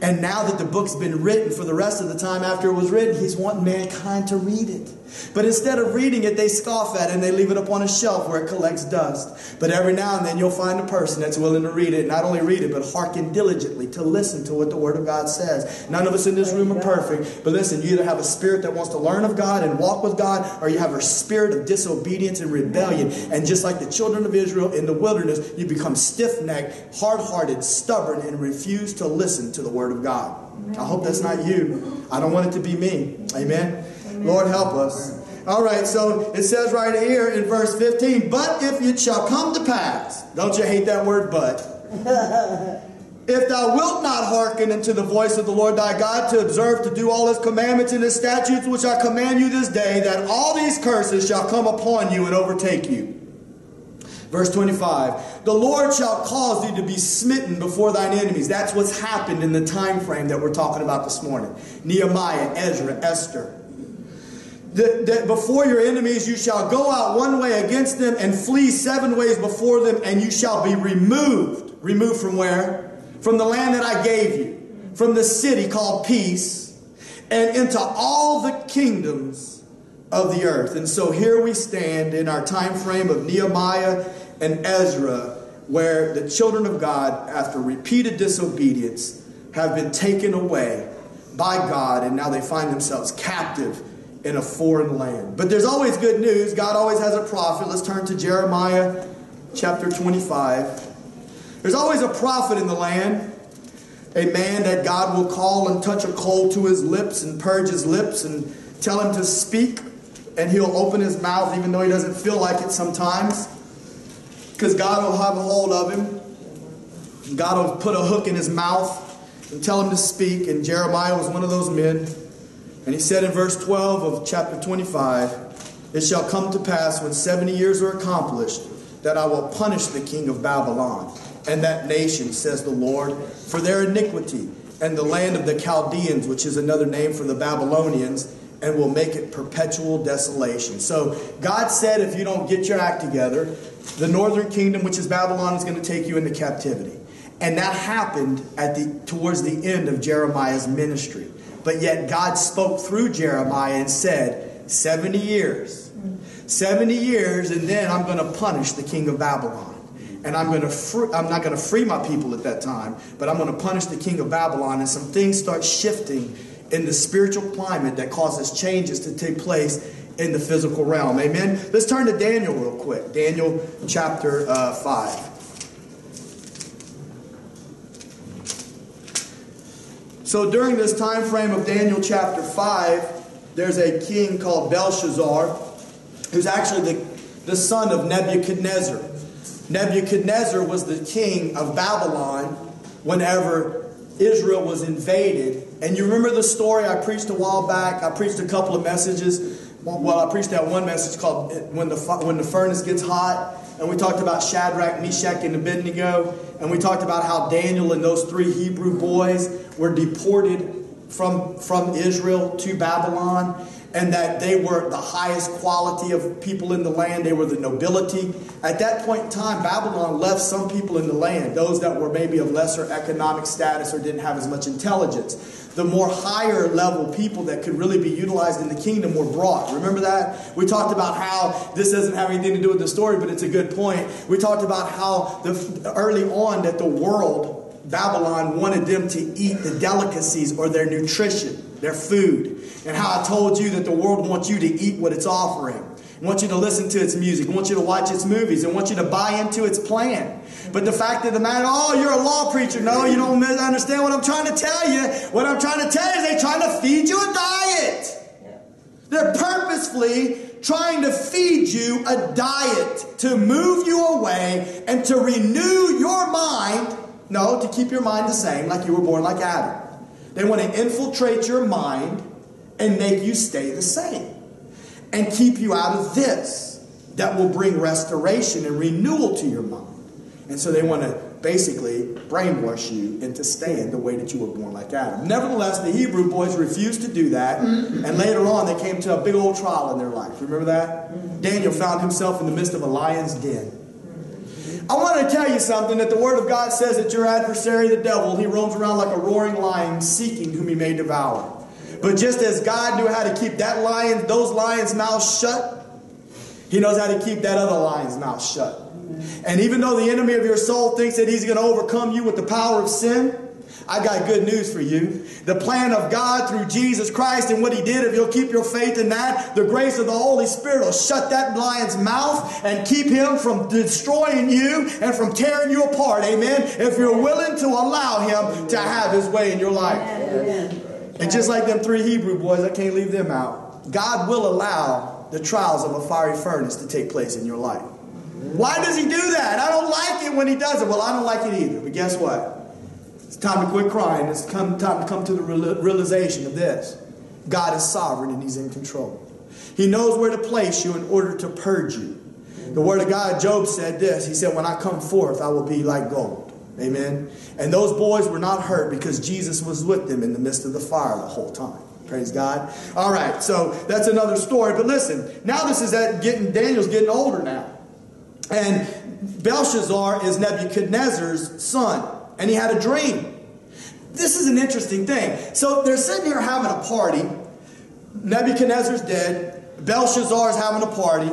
And now that the book's been written for the rest of the time after it was written, he's wanting mankind to read it. But instead of reading it, they scoff at it and they leave it up on a shelf where it collects dust. But every now and then you'll find a person that's willing to read it, not only read it, but hearken diligently to listen to what the Word of God says. None of us in this room are perfect, but listen, you either have a spirit that wants to learn of God and walk with God, or you have a spirit of disobedience and rebellion. And just like the children of Israel in the wilderness, you become stiff necked, hard hearted, stubborn, and refuse to listen to the Word of God. I hope that's not you. I don't want it to be me. Amen. Lord, help us. All right, so it says right here in verse 15, but if it shall come to pass, don't you hate that word, but? (laughs) if thou wilt not hearken unto the voice of the Lord thy God to observe to do all his commandments and his statutes which I command you this day, that all these curses shall come upon you and overtake you. Verse 25, the Lord shall cause thee to be smitten before thine enemies. That's what's happened in the time frame that we're talking about this morning. Nehemiah, Ezra, Esther that, that before your enemies you shall go out one way against them and flee seven ways before them, and you shall be removed. Removed from where? From the land that I gave you, from the city called peace, and into all the kingdoms of the earth. And so here we stand in our time frame of Nehemiah and Ezra, where the children of God, after repeated disobedience, have been taken away by God, and now they find themselves captive in a foreign land. But there's always good news. God always has a prophet. Let's turn to Jeremiah chapter 25. There's always a prophet in the land, a man that God will call and touch a coal to his lips and purge his lips and tell him to speak, and he'll open his mouth even though he doesn't feel like it sometimes. Because God will have a hold of him. God will put a hook in his mouth and tell him to speak. And Jeremiah was one of those men. And he said in verse 12 of chapter 25, It shall come to pass when 70 years are accomplished that I will punish the king of Babylon and that nation, says the Lord, for their iniquity, and the land of the Chaldeans, which is another name for the Babylonians, and will make it perpetual desolation. So God said, if you don't get your act together, the northern kingdom, which is Babylon, is going to take you into captivity. And that happened at the towards the end of Jeremiah's ministry. But yet God spoke through Jeremiah and said, 70 years. 70 years, and then I'm going to punish the king of Babylon. And I'm going to free, I'm not going to free my people at that time, but I'm going to punish the king of Babylon. And some things start shifting in the spiritual climate that causes changes to take place in the physical realm. Amen. Let's turn to Daniel real quick. Daniel chapter uh, 5. So during this time frame of Daniel chapter 5, there's a king called Belshazzar, who's actually the, the son of Nebuchadnezzar. Nebuchadnezzar was the king of Babylon whenever Israel was invaded. And you remember the story I preached a while back? I preached a couple of messages. Well, I preached that one message called When the, when the Furnace Gets Hot. And we talked about Shadrach, Meshach, and Abednego. And we talked about how Daniel and those three Hebrew boys were deported from, from Israel to Babylon and that they were the highest quality of people in the land. They were the nobility. At that point in time, Babylon left some people in the land, those that were maybe of lesser economic status or didn't have as much intelligence. The more higher level people that could really be utilized in the kingdom were brought. Remember that? We talked about how this doesn't have anything to do with the story, but it's a good point. We talked about how the, early on that the world Babylon wanted them to eat the delicacies or their nutrition, their food. And how I told you that the world wants you to eat what it's offering. It wants you to listen to its music. It wants you to watch its movies. It want you to buy into its plan. But the fact of the matter, oh, you're a law preacher. No, you don't understand what I'm trying to tell you. What I'm trying to tell you is they're trying to feed you a diet. They're purposefully trying to feed you a diet to move you away and to renew your mind no, to keep your mind the same, like you were born like Adam. They want to infiltrate your mind and make you stay the same and keep you out of this that will bring restoration and renewal to your mind. And so they want to basically brainwash you into staying the way that you were born like Adam. Nevertheless, the Hebrew boys refused to do that, mm-hmm. and later on they came to a big old trial in their life. Remember that? Mm-hmm. Daniel found himself in the midst of a lion's den. I want to tell you something that the Word of God says that your adversary, the devil, he roams around like a roaring lion seeking whom he may devour. But just as God knew how to keep that lion, those lions' mouths shut, he knows how to keep that other lion's mouth shut. And even though the enemy of your soul thinks that he's going to overcome you with the power of sin, I got good news for you. The plan of God through Jesus Christ and what He did, if you'll keep your faith in that, the grace of the Holy Spirit will shut that lion's mouth and keep him from destroying you and from tearing you apart. Amen. If you're willing to allow Him to have His way in your life. And just like them three Hebrew boys, I can't leave them out. God will allow the trials of a fiery furnace to take place in your life. Why does he do that? I don't like it when he does it. Well, I don't like it either. But guess what? It's time to quit crying. It's come, time to come to the realization of this God is sovereign and He's in control. He knows where to place you in order to purge you. The Word of God, Job said this He said, When I come forth, I will be like gold. Amen. And those boys were not hurt because Jesus was with them in the midst of the fire the whole time. Praise God. All right, so that's another story. But listen, now this is that getting Daniel's getting older now. And Belshazzar is Nebuchadnezzar's son and he had a dream. This is an interesting thing. So they're sitting here having a party. Nebuchadnezzar's dead. Belshazzar's having a party.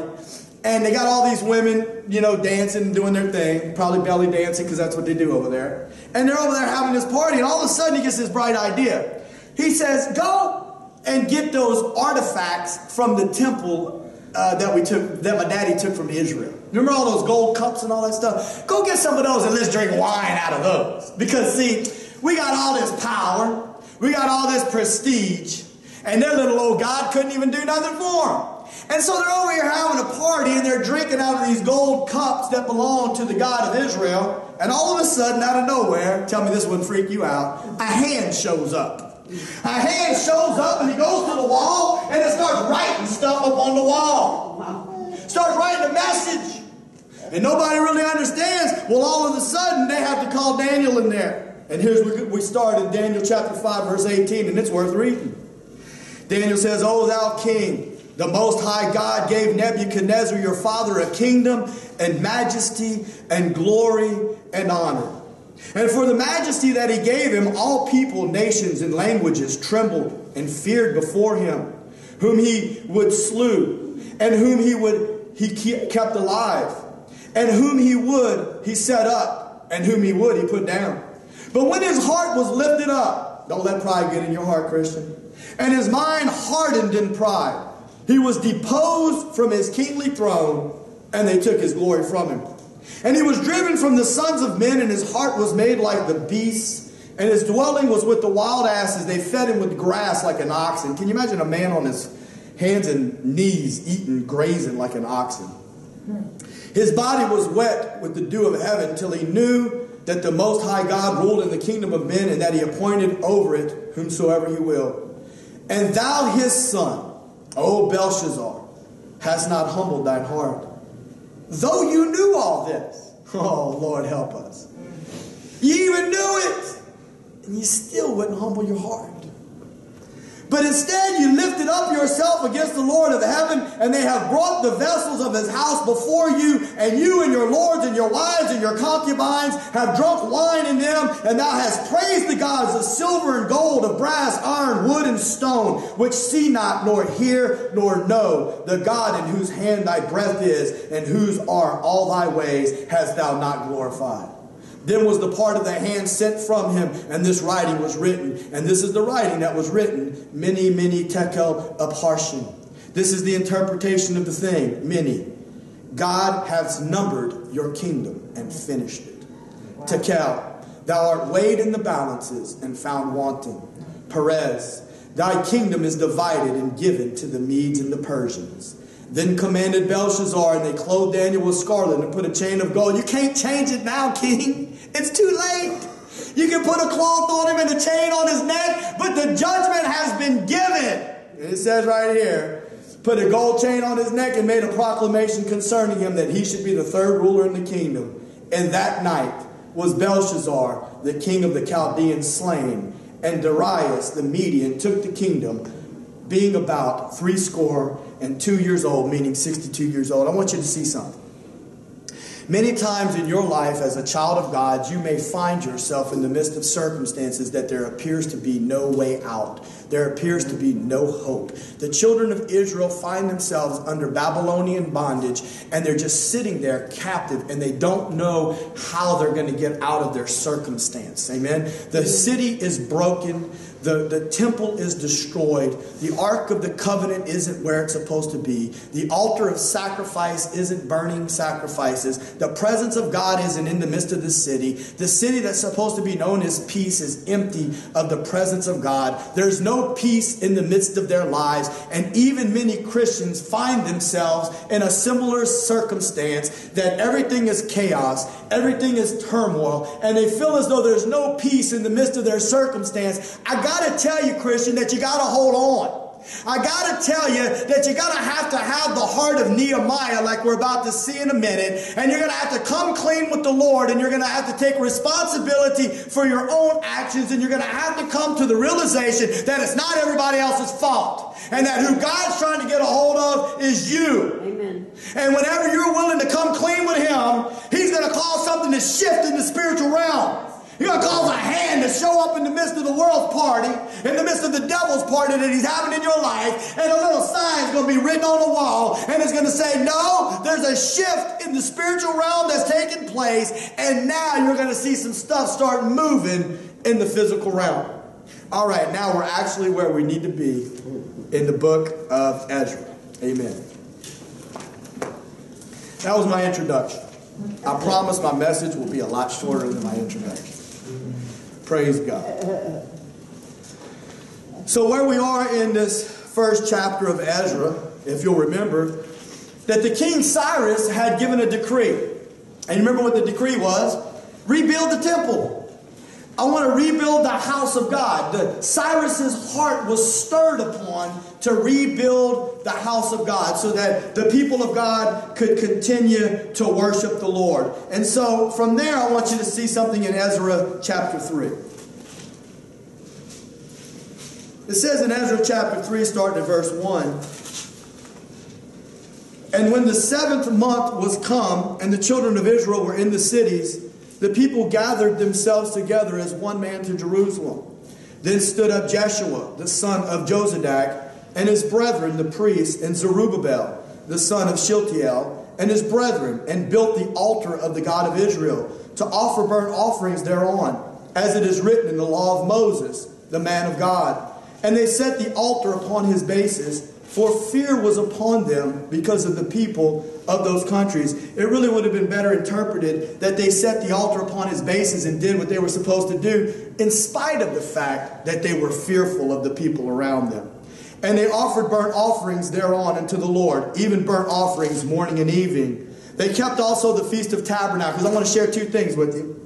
And they got all these women, you know, dancing and doing their thing. Probably belly dancing because that's what they do over there. And they're over there having this party. And all of a sudden he gets this bright idea. He says, Go and get those artifacts from the temple uh, that we took, that my daddy took from Israel. Remember all those gold cups and all that stuff? Go get some of those and let's drink wine out of those. Because see, we got all this power, we got all this prestige, and their little old God couldn't even do nothing for them. And so they're over here having a party and they're drinking out of these gold cups that belong to the God of Israel. And all of a sudden, out of nowhere, tell me this wouldn't freak you out, a hand shows up. A hand shows up and he goes to the wall and it starts writing stuff up on the wall. Starts writing a message. And nobody really understands. Well, all of a sudden, they have to call Daniel in there. And here's where we start in Daniel chapter 5, verse 18, and it's worth reading. Daniel says, O thou king, the Most High God gave Nebuchadnezzar your father a kingdom and majesty and glory and honor. And for the majesty that he gave him, all people, nations, and languages trembled and feared before him, whom he would slew, and whom he would he kept alive, and whom he would he set up, and whom he would he put down. But when his heart was lifted up, don't let pride get in your heart, Christian, and his mind hardened in pride, he was deposed from his kingly throne, and they took his glory from him. And he was driven from the sons of men, and his heart was made like the beasts, and his dwelling was with the wild asses. They fed him with grass like an oxen. Can you imagine a man on his hands and knees eating, grazing like an oxen? His body was wet with the dew of heaven till he knew that the Most High God ruled in the kingdom of men and that he appointed over it whomsoever he will. And thou, his son, O Belshazzar, hast not humbled thine heart Though you knew all this. (laughs) Oh, Lord, help us. You even knew it. And you still wouldn't humble your heart. But instead, you lifted up yourself against the Lord of heaven, and they have brought the vessels of his house before you, and you and your lords and your wives and your concubines have drunk wine in them, and thou hast praised the gods of silver and gold, of brass, iron, wood, and stone, which see not, nor hear, nor know. The God in whose hand thy breath is, and whose are all thy ways, hast thou not glorified. Then was the part of the hand sent from him, and this writing was written. And this is the writing that was written, mene, mene tekel upharsin. This is the interpretation of the thing, Mene. God has numbered your kingdom and finished it. Wow. Tekel, thou art weighed in the balances and found wanting. Peres, thy kingdom is divided and given to the Medes and the Persians. Then commanded Belshazzar, and they clothed Daniel with scarlet and put a chain of gold. You can't change it now, king. It's too late. You can put a cloth on him and a chain on his neck, but the judgment has been given. it says right here, put a gold chain on his neck and made a proclamation concerning him that he should be the third ruler in the kingdom. And that night was Belshazzar, the king of the Chaldeans, slain, and Darius the Median took the kingdom, being about threescore and two years old, meaning 62 years old. I want you to see something. Many times in your life as a child of God, you may find yourself in the midst of circumstances that there appears to be no way out. There appears to be no hope. The children of Israel find themselves under Babylonian bondage and they're just sitting there captive and they don't know how they're going to get out of their circumstance. Amen. The city is broken. The, the temple is destroyed. The Ark of the Covenant isn't where it's supposed to be. The altar of sacrifice isn't burning sacrifices. The presence of God isn't in the midst of the city. The city that's supposed to be known as peace is empty of the presence of God. There's no peace in the midst of their lives. And even many Christians find themselves in a similar circumstance that everything is chaos, everything is turmoil, and they feel as though there's no peace in the midst of their circumstance. I got to tell you, Christian, that you got to hold on. I got to tell you that you're going to have to have the heart of Nehemiah, like we're about to see in a minute, and you're going to have to come clean with the Lord, and you're going to have to take responsibility for your own actions, and you're going to have to come to the realization that it's not everybody else's fault, and that who God's trying to get a hold of is you. Amen. And whenever you're willing to come clean with Him, He's going to cause something to shift in the spiritual realm. You're going to cause a hand to show up in the midst of the world's party, in the midst of the devil's party that he's having in your life, and a little sign's going to be written on the wall, and it's going to say, No, there's a shift in the spiritual realm that's taking place, and now you're going to see some stuff start moving in the physical realm. All right, now we're actually where we need to be in the book of Ezra. Amen. That was my introduction. I promise my message will be a lot shorter than my introduction. Praise God. So, where we are in this first chapter of Ezra, if you'll remember, that the king Cyrus had given a decree. And remember what the decree was? Rebuild the temple. I want to rebuild the house of God. The, Cyrus's heart was stirred upon to rebuild the house of God so that the people of God could continue to worship the Lord. And so from there, I want you to see something in Ezra chapter 3. It says in Ezra chapter 3, starting at verse 1. And when the seventh month was come, and the children of Israel were in the cities, the people gathered themselves together as one man to Jerusalem. Then stood up Jeshua, the son of Jozadak, and his brethren, the priests, and Zerubbabel, the son of Shealtiel, and his brethren, and built the altar of the God of Israel to offer burnt offerings thereon, as it is written in the law of Moses, the man of God. And they set the altar upon his bases, for fear was upon them because of the people of those countries. It really would have been better interpreted that they set the altar upon his bases and did what they were supposed to do, in spite of the fact that they were fearful of the people around them. And they offered burnt offerings thereon unto the Lord, even burnt offerings morning and evening. They kept also the Feast of Tabernacles. I want to share two things with you.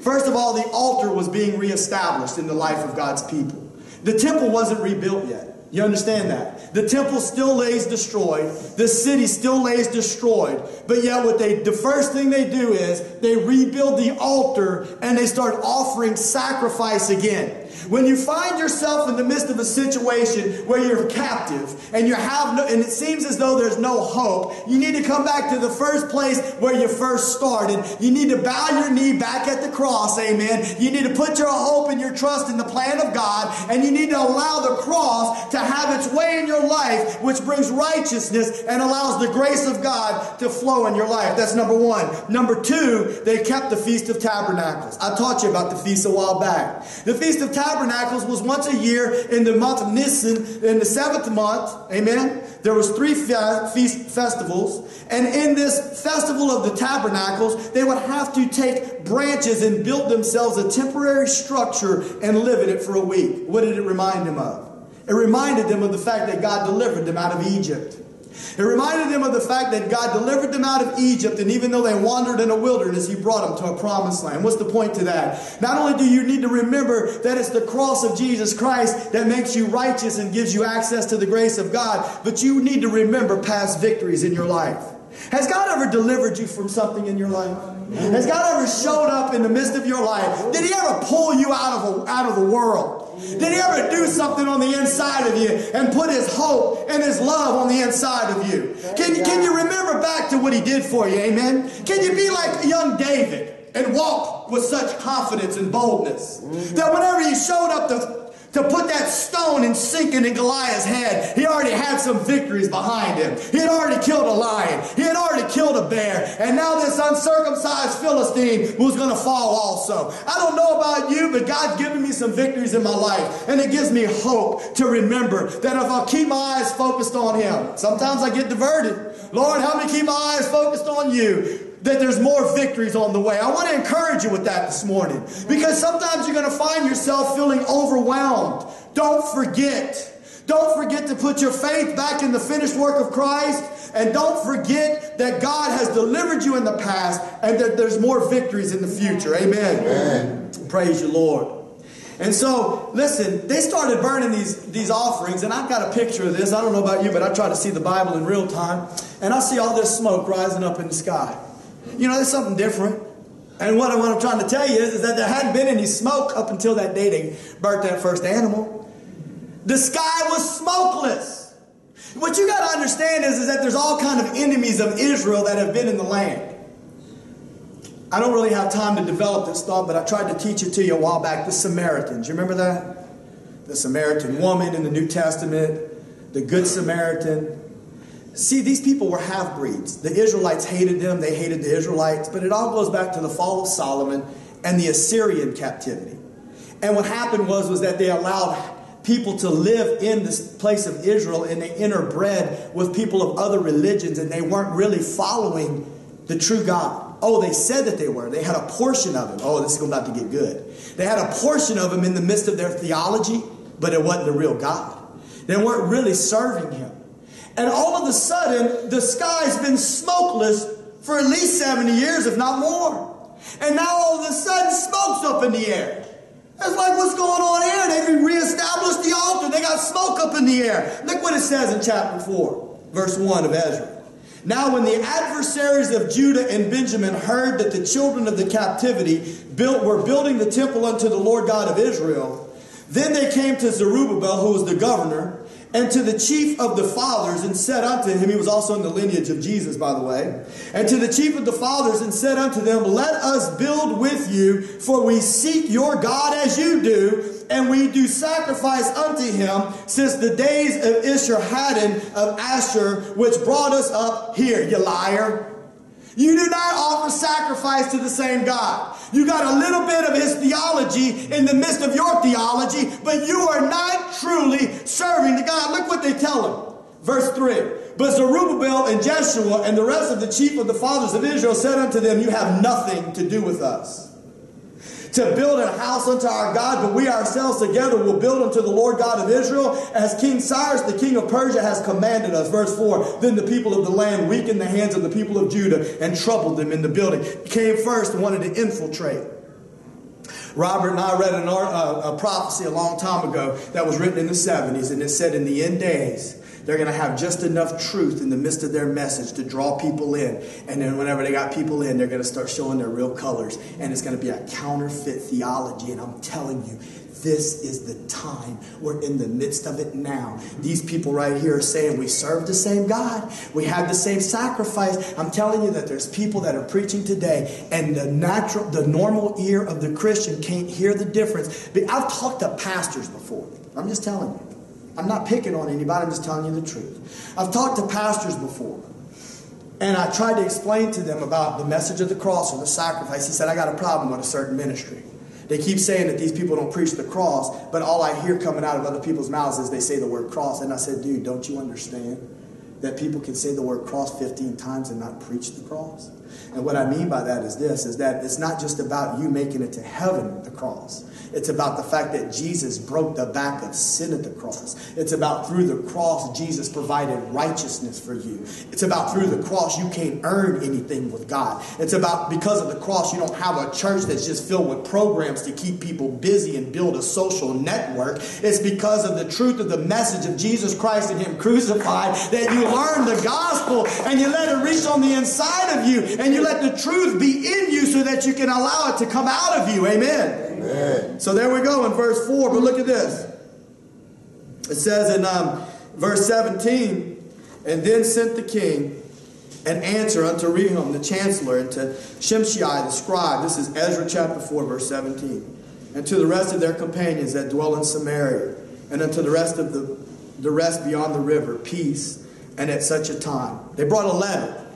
First of all, the altar was being reestablished in the life of God's people. The temple wasn't rebuilt yet. You understand that? The temple still lays destroyed. The city still lays destroyed. But yet what they the first thing they do is they rebuild the altar and they start offering sacrifice again. When you find yourself in the midst of a situation where you're captive and you have no, and it seems as though there's no hope, you need to come back to the first place where you first started. You need to bow your knee back at the cross, amen. You need to put your hope and your trust in the plan of God, and you need to allow the cross to have its way in your life, which brings righteousness and allows the grace of God to flow in your life. That's number one. Number two, they kept the Feast of Tabernacles. I taught you about the feast a while back. The Feast of Tabernacles Tabernacles was once a year in the month of Nisan, in the seventh month. Amen. There was three feast festivals, and in this festival of the tabernacles, they would have to take branches and build themselves a temporary structure and live in it for a week. What did it remind them of? It reminded them of the fact that God delivered them out of Egypt. It reminded them of the fact that God delivered them out of Egypt, and even though they wandered in a wilderness, He brought them to a promised land. What's the point to that? Not only do you need to remember that it's the cross of Jesus Christ that makes you righteous and gives you access to the grace of God, but you need to remember past victories in your life. Has God ever delivered you from something in your life? Has God ever showed up in the midst of your life? Did He ever pull you out of, a, out of the world? Did he ever do something on the inside of you and put his hope and his love on the inside of you? Can, can you remember back to what he did for you? Amen. Can you be like young David and walk with such confidence and boldness that whenever he showed up to to put that stone and sinking in Goliath's head. He already had some victories behind him. He had already killed a lion. He had already killed a bear. And now this uncircumcised Philistine was going to fall also. I don't know about you, but God's given me some victories in my life. And it gives me hope to remember that if I'll keep my eyes focused on Him, sometimes I get diverted. Lord, help me keep my eyes focused on you that there's more victories on the way. I want to encourage you with that this morning because sometimes you're going to find yourself feeling overwhelmed. Don't forget. Don't forget to put your faith back in the finished work of Christ. And don't forget that God has delivered you in the past and that there's more victories in the future. Amen. Amen. Praise you, Lord. And so, listen, they started burning these, these offerings, and I've got a picture of this. I don't know about you, but I try to see the Bible in real time. And I see all this smoke rising up in the sky. You know, there's something different. And what, what I'm trying to tell you is, is that there hadn't been any smoke up until that day they burnt that first animal. The sky was smokeless. What you got to understand is, is that there's all kind of enemies of Israel that have been in the land. I don't really have time to develop this thought, but I tried to teach it to you a while back. The Samaritans. You remember that? The Samaritan woman in the New Testament, the Good Samaritan. See, these people were half breeds. The Israelites hated them, they hated the Israelites, but it all goes back to the fall of Solomon and the Assyrian captivity. And what happened was, was that they allowed people to live in this place of Israel and they interbred with people of other religions and they weren't really following the true God. Oh, they said that they were. They had a portion of him. Oh, this is about to get good. They had a portion of him in the midst of their theology, but it wasn't the real God. They weren't really serving him. And all of a sudden, the sky's been smokeless for at least 70 years, if not more. And now all of a sudden, smoke's up in the air. It's like, what's going on here? They've reestablished the altar. They got smoke up in the air. Look what it says in chapter 4, verse 1 of Ezra. Now, when the adversaries of Judah and Benjamin heard that the children of the captivity built, were building the temple unto the Lord God of Israel, then they came to Zerubbabel, who was the governor, and to the chief of the fathers and said unto him, he was also in the lineage of Jesus, by the way, and to the chief of the fathers and said unto them, Let us build with you, for we seek your God as you do, and we do sacrifice unto him since the days of Esarhaddon of Assur, which brought us up here, you liar. You do not offer sacrifice to the same God. You got a little bit of his theology in the midst of your theology, but you are not truly serving the God. Look what they tell him. Verse 3. But Zerubbabel and Jeshua and the rest of the chief of the fathers of Israel said unto them, You have nothing to do with us to build a house unto our God, but we ourselves together will build unto the Lord God of Israel, as King Cyrus, the king of Persia, has commanded us. Verse 4 Then the people of the land weakened the hands of the people of Judah and troubled them in the building. Came first and wanted to infiltrate. Robert and I read an, uh, a prophecy a long time ago that was written in the 70s, and it said, In the end days, they're going to have just enough truth in the midst of their message to draw people in. And then whenever they got people in, they're going to start showing their real colors. And it's going to be a counterfeit theology. And I'm telling you, this is the time. We're in the midst of it now. These people right here are saying we serve the same God. We have the same sacrifice. I'm telling you that there's people that are preaching today and the natural, the normal ear of the Christian can't hear the difference. But I've talked to pastors before. I'm just telling you. I'm not picking on anybody, I'm just telling you the truth. I've talked to pastors before, and I tried to explain to them about the message of the cross or the sacrifice. He said, I got a problem with a certain ministry. They keep saying that these people don't preach the cross, but all I hear coming out of other people's mouths is they say the word cross. And I said, dude, don't you understand? That people can say the word cross 15 times and not preach the cross? And what I mean by that is this is that it's not just about you making it to heaven, the cross. It's about the fact that Jesus broke the back of sin at the cross. It's about through the cross, Jesus provided righteousness for you. It's about through the cross, you can't earn anything with God. It's about because of the cross, you don't have a church that's just filled with programs to keep people busy and build a social network. It's because of the truth of the message of Jesus Christ and Him crucified that you learn the gospel and you let it reach on the inside of you and you let the truth be in you so that you can allow it to come out of you. Amen. Amen. So there we go in verse 4. But look at this. It says in um, verse 17, and then sent the king an answer unto Rehum the chancellor and to Shimshai the scribe. This is Ezra chapter 4, verse 17. And to the rest of their companions that dwell in Samaria, and unto the rest of the, the rest beyond the river, peace, and at such a time. They brought a letter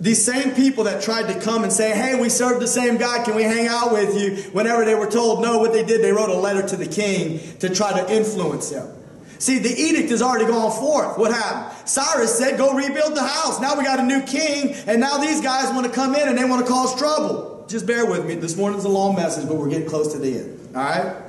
these same people that tried to come and say, hey, we serve the same God, can we hang out with you? Whenever they were told no, what they did, they wrote a letter to the king to try to influence him. See, the edict has already gone forth. What happened? Cyrus said, go rebuild the house. Now we got a new king, and now these guys want to come in and they want to cause trouble. Just bear with me. This morning's a long message, but we're getting close to the end. All right?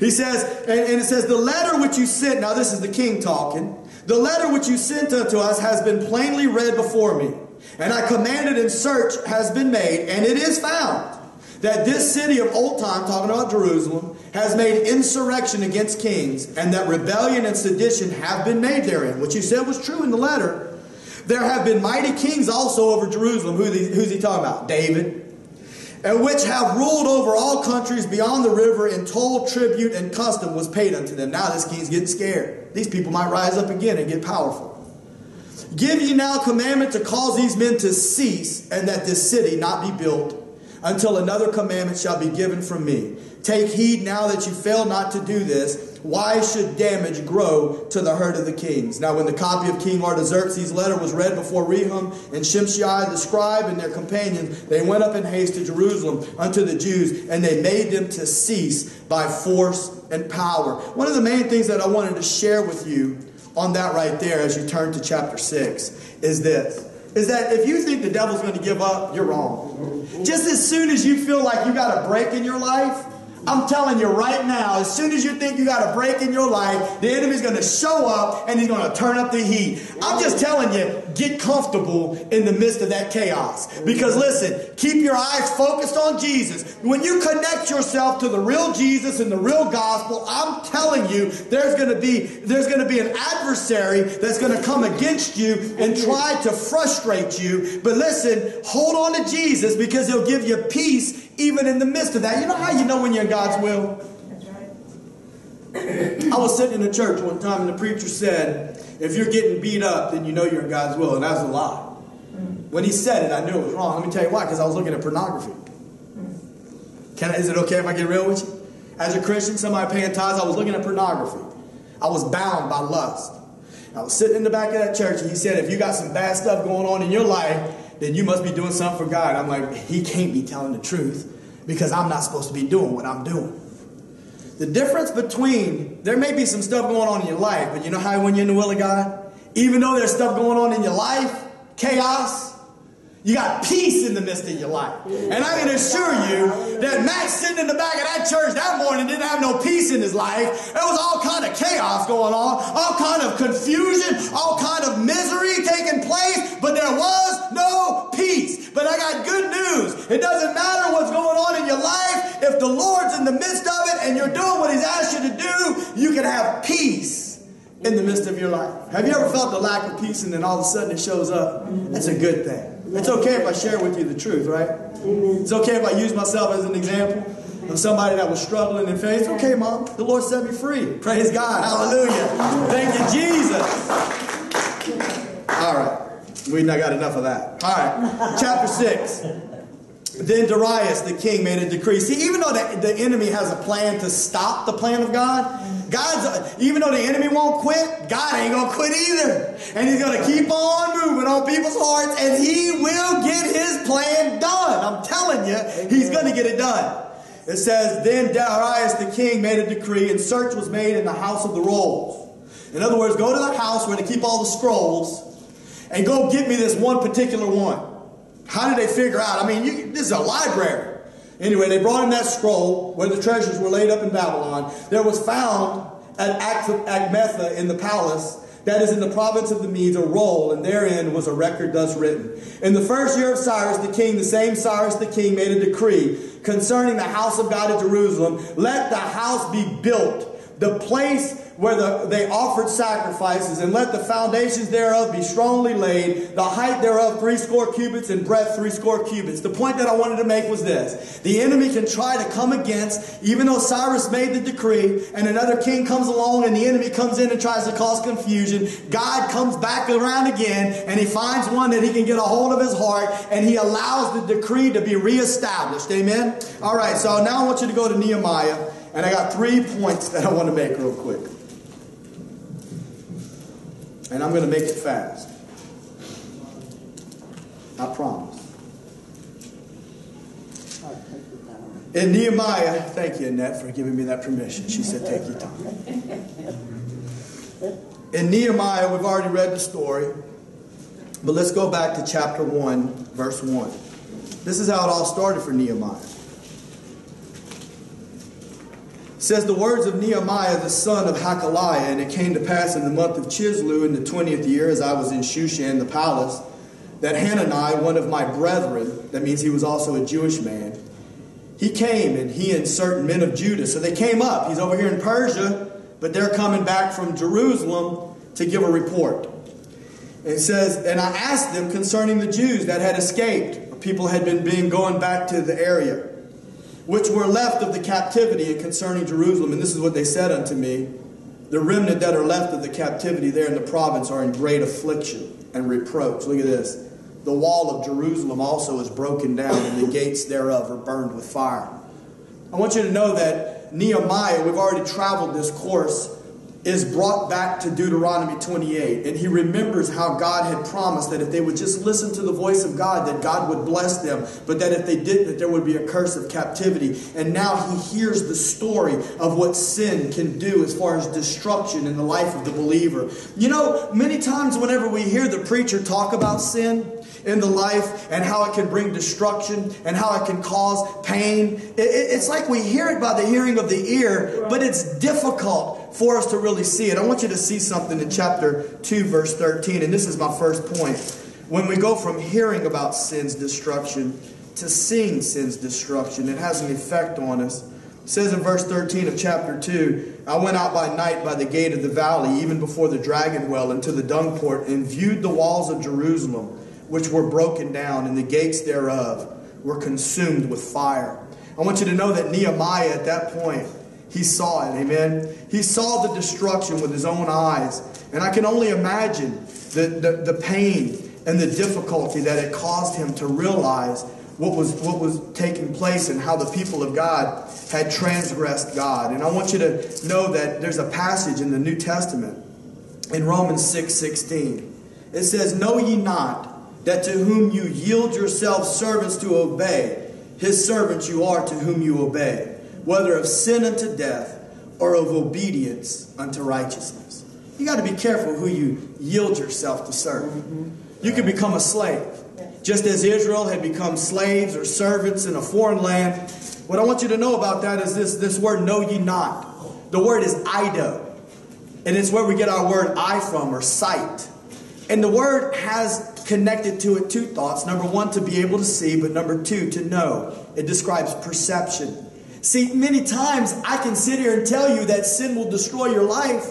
He says, and, and it says, the letter which you sent, now this is the king talking, the letter which you sent unto us has been plainly read before me. And I commanded and search has been made, and it is found that this city of old time, talking about Jerusalem, has made insurrection against kings, and that rebellion and sedition have been made therein, which you said was true in the letter. There have been mighty kings also over Jerusalem. Who who's he talking about? David. And which have ruled over all countries beyond the river, and toll, tribute, and custom was paid unto them. Now this king's getting scared. These people might rise up again and get powerful. Give ye now commandment to cause these men to cease, and that this city not be built, until another commandment shall be given from me. Take heed now that you fail not to do this. Why should damage grow to the hurt of the kings? Now, when the copy of King Artaxerxes' letter was read before Rehum and Shimshai the scribe and their companions, they went up in haste to Jerusalem unto the Jews, and they made them to cease by force and power. One of the main things that I wanted to share with you on that right there as you turn to chapter 6 is this is that if you think the devil's going to give up, you're wrong. Just as soon as you feel like you got a break in your life, I'm telling you right now, as soon as you think you got a break in your life, the enemy's going to show up and he's going to turn up the heat. I'm just telling you, get comfortable in the midst of that chaos. Because listen, keep your eyes focused on Jesus. When you connect yourself to the real Jesus and the real gospel, I'm telling you, there's going to be there's going to be an adversary that's going to come against you and try to frustrate you. But listen, hold on to Jesus because he'll give you peace even in the midst of that. You know how you know when you're in God's will? I was sitting in a church one time and the preacher said, if you're getting beat up, then you know you're in God's will. And that's a lie. Hmm. When he said it, I knew it was wrong. Let me tell you why, because I was looking at pornography. Hmm. Can I, is it okay if I get real with you? As a Christian, somebody paying tithes, I was looking at pornography. I was bound by lust. I was sitting in the back of that church and he said, if you got some bad stuff going on in your life, then you must be doing something for God. I'm like, he can't be telling the truth because I'm not supposed to be doing what I'm doing. The difference between, there may be some stuff going on in your life, but you know how when you're in the will of God, even though there's stuff going on in your life, chaos, you got peace in the midst of your life. And I can assure you that Max sitting in the back of that church that morning didn't have no peace in his life. There was all kind of chaos going on, all kind of confusion, all kind of misery taking place, but there was no peace. But I got good news. It doesn't matter what's going on in your life. If the Lord's in the midst of it and you're doing what he's asked you to do, you can have peace in the midst of your life. Have you ever felt the lack of peace and then all of a sudden it shows up? That's a good thing. It's okay if I share with you the truth, right? It's okay if I use myself as an example of somebody that was struggling in faith. Okay, Mom. The Lord set me free. Praise God. Hallelujah. Thank you, Jesus. All right. We not got enough of that. All right. Chapter 6. Then Darius the king made a decree. See, even though the, the enemy has a plan to stop the plan of God, God's even though the enemy won't quit, God ain't gonna quit either. And he's gonna keep on moving on people's hearts, and he will get his plan done. I'm telling you, he's gonna get it done. It says, Then Darius the king made a decree, and search was made in the house of the rolls. In other words, go to the house where they keep all the scrolls and go get me this one particular one. How did they figure out? I mean, you, this is a library. Anyway, they brought him that scroll where the treasures were laid up in Babylon. There was found at Achmetha in the palace that is in the province of the Medes, a roll, and therein was a record thus written. In the first year of Cyrus the king, the same Cyrus the king made a decree concerning the house of God at Jerusalem. Let the house be built, the place where the, they offered sacrifices, and let the foundations thereof be strongly laid, the height thereof three score cubits, and breadth three score cubits. The point that I wanted to make was this the enemy can try to come against, even though Cyrus made the decree, and another king comes along, and the enemy comes in and tries to cause confusion. God comes back around again, and he finds one that he can get a hold of his heart, and he allows the decree to be reestablished. Amen? All right, so now I want you to go to Nehemiah. And I got three points that I want to make real quick. And I'm going to make it fast. I promise. In Nehemiah, thank you, Annette, for giving me that permission. She said, take your time. In Nehemiah, we've already read the story, but let's go back to chapter 1, verse 1. This is how it all started for Nehemiah. Says the words of Nehemiah the son of Hachaliah, and it came to pass in the month of Chisleu in the twentieth year, as I was in Shushan the palace, that Hanani, one of my brethren, that means he was also a Jewish man, he came and he and certain men of Judah. So they came up. He's over here in Persia, but they're coming back from Jerusalem to give a report. It says, and I asked them concerning the Jews that had escaped. People had been being going back to the area which were left of the captivity concerning Jerusalem. And this is what they said unto me The remnant that are left of the captivity there in the province are in great affliction and reproach. Look at this. The wall of Jerusalem also is broken down, and the gates thereof are burned with fire. I want you to know that Nehemiah, we've already traveled this course is brought back to Deuteronomy 28. And he remembers how God had promised that if they would just listen to the voice of God, that God would bless them, but that if they didn't, that there would be a curse of captivity. And now he hears the story of what sin can do as far as destruction in the life of the believer. You know, many times whenever we hear the preacher talk about sin, in the life and how it can bring destruction and how it can cause pain. it's like we hear it by the hearing of the ear, but it's difficult for us to really see it. I want you to see something in chapter 2, verse 13, and this is my first point. When we go from hearing about sin's destruction to seeing sin's destruction, it has an effect on us. It says in verse 13 of chapter 2 I went out by night by the gate of the valley, even before the dragon well, into the dung port, and viewed the walls of Jerusalem, which were broken down, and the gates thereof were consumed with fire. I want you to know that Nehemiah at that point he saw it, amen. He saw the destruction with his own eyes. And I can only imagine the, the, the pain and the difficulty that it caused him to realize what was, what was taking place and how the people of God had transgressed God. And I want you to know that there's a passage in the New Testament in Romans 6 16. It says, Know ye not that to whom you yield yourselves servants to obey, his servants you are to whom you obey whether of sin unto death or of obedience unto righteousness. You got to be careful who you yield yourself to serve. You can become a slave. Just as Israel had become slaves or servants in a foreign land. What I want you to know about that is this, this word know ye not. The word is eido. And it's where we get our word eye from or sight. And the word has connected to it two thoughts. Number one, to be able to see, but number two, to know. It describes perception. See, many times I can sit here and tell you that sin will destroy your life.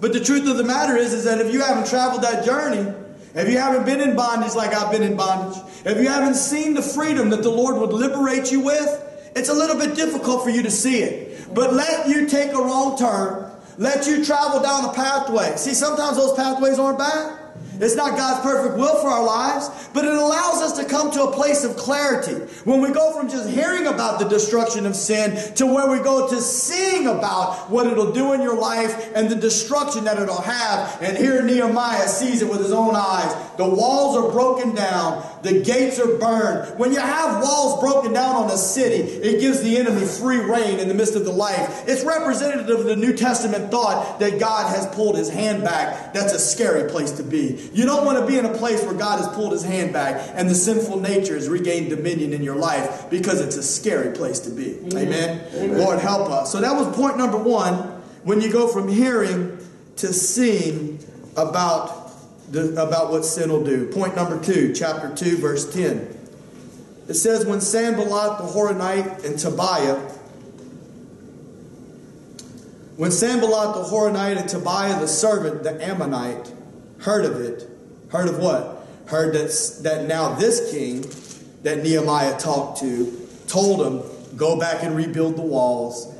But the truth of the matter is, is that if you haven't traveled that journey, if you haven't been in bondage like I've been in bondage, if you haven't seen the freedom that the Lord would liberate you with, it's a little bit difficult for you to see it. But let you take a wrong turn, let you travel down a pathway. See, sometimes those pathways aren't bad. It's not God's perfect will for our lives, but it allows us to come to a place of clarity. When we go from just hearing about the destruction of sin to where we go to seeing about what it'll do in your life and the destruction that it'll have. And here Nehemiah sees it with his own eyes. The walls are broken down, the gates are burned. When you have walls broken down on a city, it gives the enemy free reign in the midst of the life. It's representative of the New Testament thought that God has pulled his hand back. That's a scary place to be. You don't want to be in a place where God has pulled his hand back and the sinful nature has regained dominion in your life because it's a scary place to be. Amen. Amen. Amen. Lord, help us. So that was point number one when you go from hearing to seeing about, about what sin will do. Point number two, chapter 2, verse 10. It says, When Sanballat the Horonite and Tobiah when Sanballat the Horonite and Tobiah the servant, the Ammonite, heard of it, heard of what? Heard that, that now this king that Nehemiah talked to told him, go back and rebuild the walls,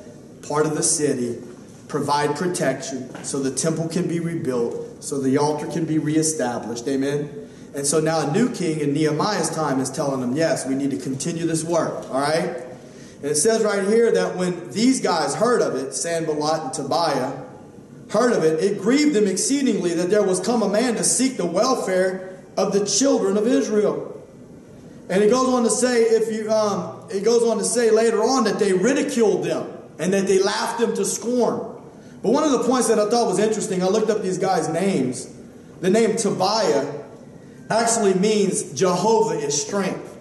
part of the city, provide protection so the temple can be rebuilt, so the altar can be reestablished. Amen. And so now a new king in Nehemiah's time is telling them, yes, we need to continue this work. All right? And it says right here that when these guys heard of it, Sanballat and Tobiah, heard of it, it grieved them exceedingly that there was come a man to seek the welfare of the children of Israel. And it goes on to say, if you, um, it goes on to say later on that they ridiculed them and that they laughed them to scorn. But one of the points that I thought was interesting, I looked up these guys' names. The name Tobiah actually means Jehovah is strength.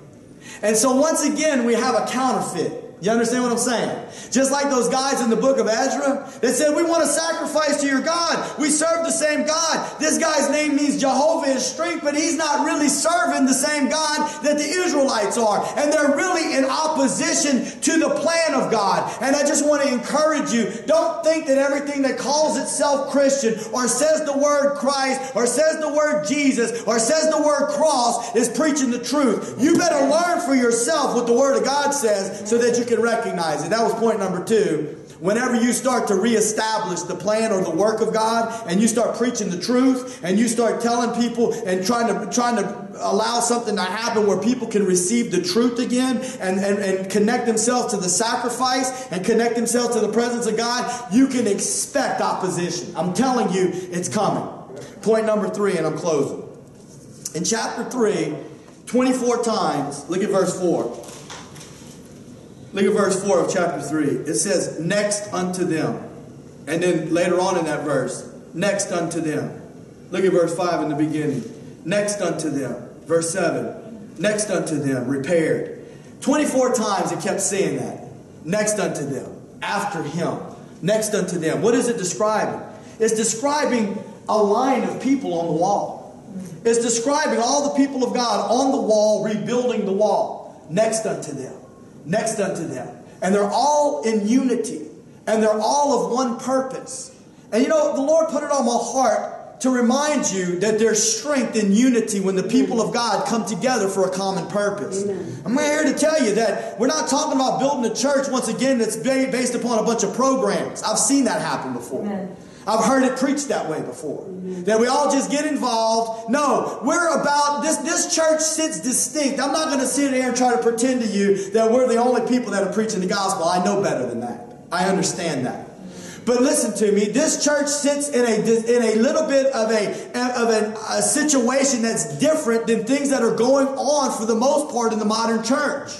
And so once again, we have a counterfeit. You understand what I'm saying? Just like those guys in the book of Ezra that said, We want to sacrifice to your God. We serve the same God. This guy's name means Jehovah is strength, but he's not really serving the same God that the Israelites are. And they're really in opposition to the plan of God. And I just want to encourage you don't think that everything that calls itself Christian or says the word Christ or says the word Jesus or says the word cross is preaching the truth. You better learn for yourself what the word of God says so that you can recognize it. That was point number two. Whenever you start to reestablish the plan or the work of God and you start preaching the truth and you start telling people and trying to trying to allow something to happen where people can receive the truth again and, and, and connect themselves to the sacrifice and connect themselves to the presence of God, you can expect opposition. I'm telling you, it's coming. Point number three, and I'm closing. In chapter 3, 24 times, look at verse 4. Look at verse 4 of chapter 3. It says, Next unto them. And then later on in that verse, next unto them. Look at verse 5 in the beginning. Next unto them. Verse 7. Next unto them, repaired. 24 times it kept saying that. Next unto them. After him. Next unto them. What is it describing? It's describing a line of people on the wall. It's describing all the people of God on the wall rebuilding the wall. Next unto them next unto them. And they're all in unity. And they're all of one purpose. And you know, the Lord put it on my heart to remind you that there's strength in unity when the people of God come together for a common purpose. Amen. I'm here to tell you that we're not talking about building a church once again that's based upon a bunch of programs. I've seen that happen before. Amen. I've heard it preached that way before. That we all just get involved. No, we're about this. This church sits distinct. I'm not going to sit here and try to pretend to you that we're the only people that are preaching the gospel. I know better than that. I understand that. But listen to me. This church sits in a in a little bit of a of a, a situation that's different than things that are going on for the most part in the modern church.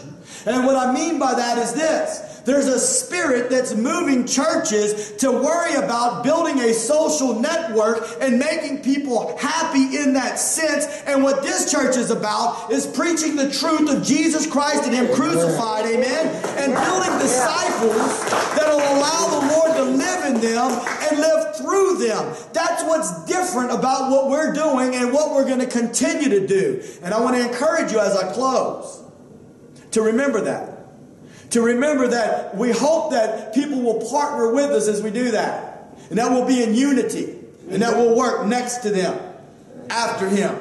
And what I mean by that is this. There's a spirit that's moving churches to worry about building a social network and making people happy in that sense. And what this church is about is preaching the truth of Jesus Christ and Him crucified, amen, and building disciples that will allow the Lord to live in them and live through them. That's what's different about what we're doing and what we're going to continue to do. And I want to encourage you as I close to remember that to remember that we hope that people will partner with us as we do that. And that we'll be in unity. And that we'll work next to them, after Him,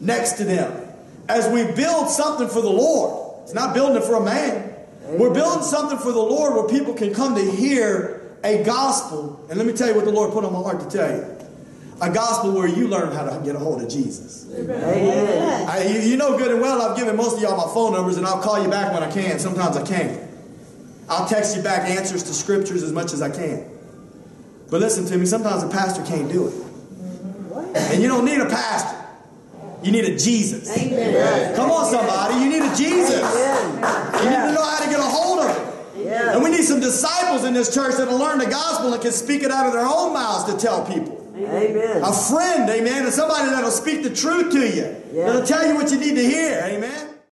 next to them. As we build something for the Lord, it's not building it for a man. We're building something for the Lord where people can come to hear a gospel. And let me tell you what the Lord put on my heart to tell you a gospel where you learn how to get a hold of Jesus. Amen. I, you, you, know good and well I've given most of y'all my phone numbers and I'll call you back when I can. Sometimes I can't. I'll text you back answers to scriptures as much as I can. But listen to me, sometimes a pastor can't do it. What? And you don't need a pastor. You need a Jesus. Amen. Come on, somebody. You need a Jesus. Amen. You need to know how to get a hold of it. Yeah. And we need some disciples in this church that'll learn the gospel and can speak it out of their own mouths to tell people. Amen. A friend, amen, and somebody that'll speak the truth to you. Yeah. That'll tell you what you need to hear, amen.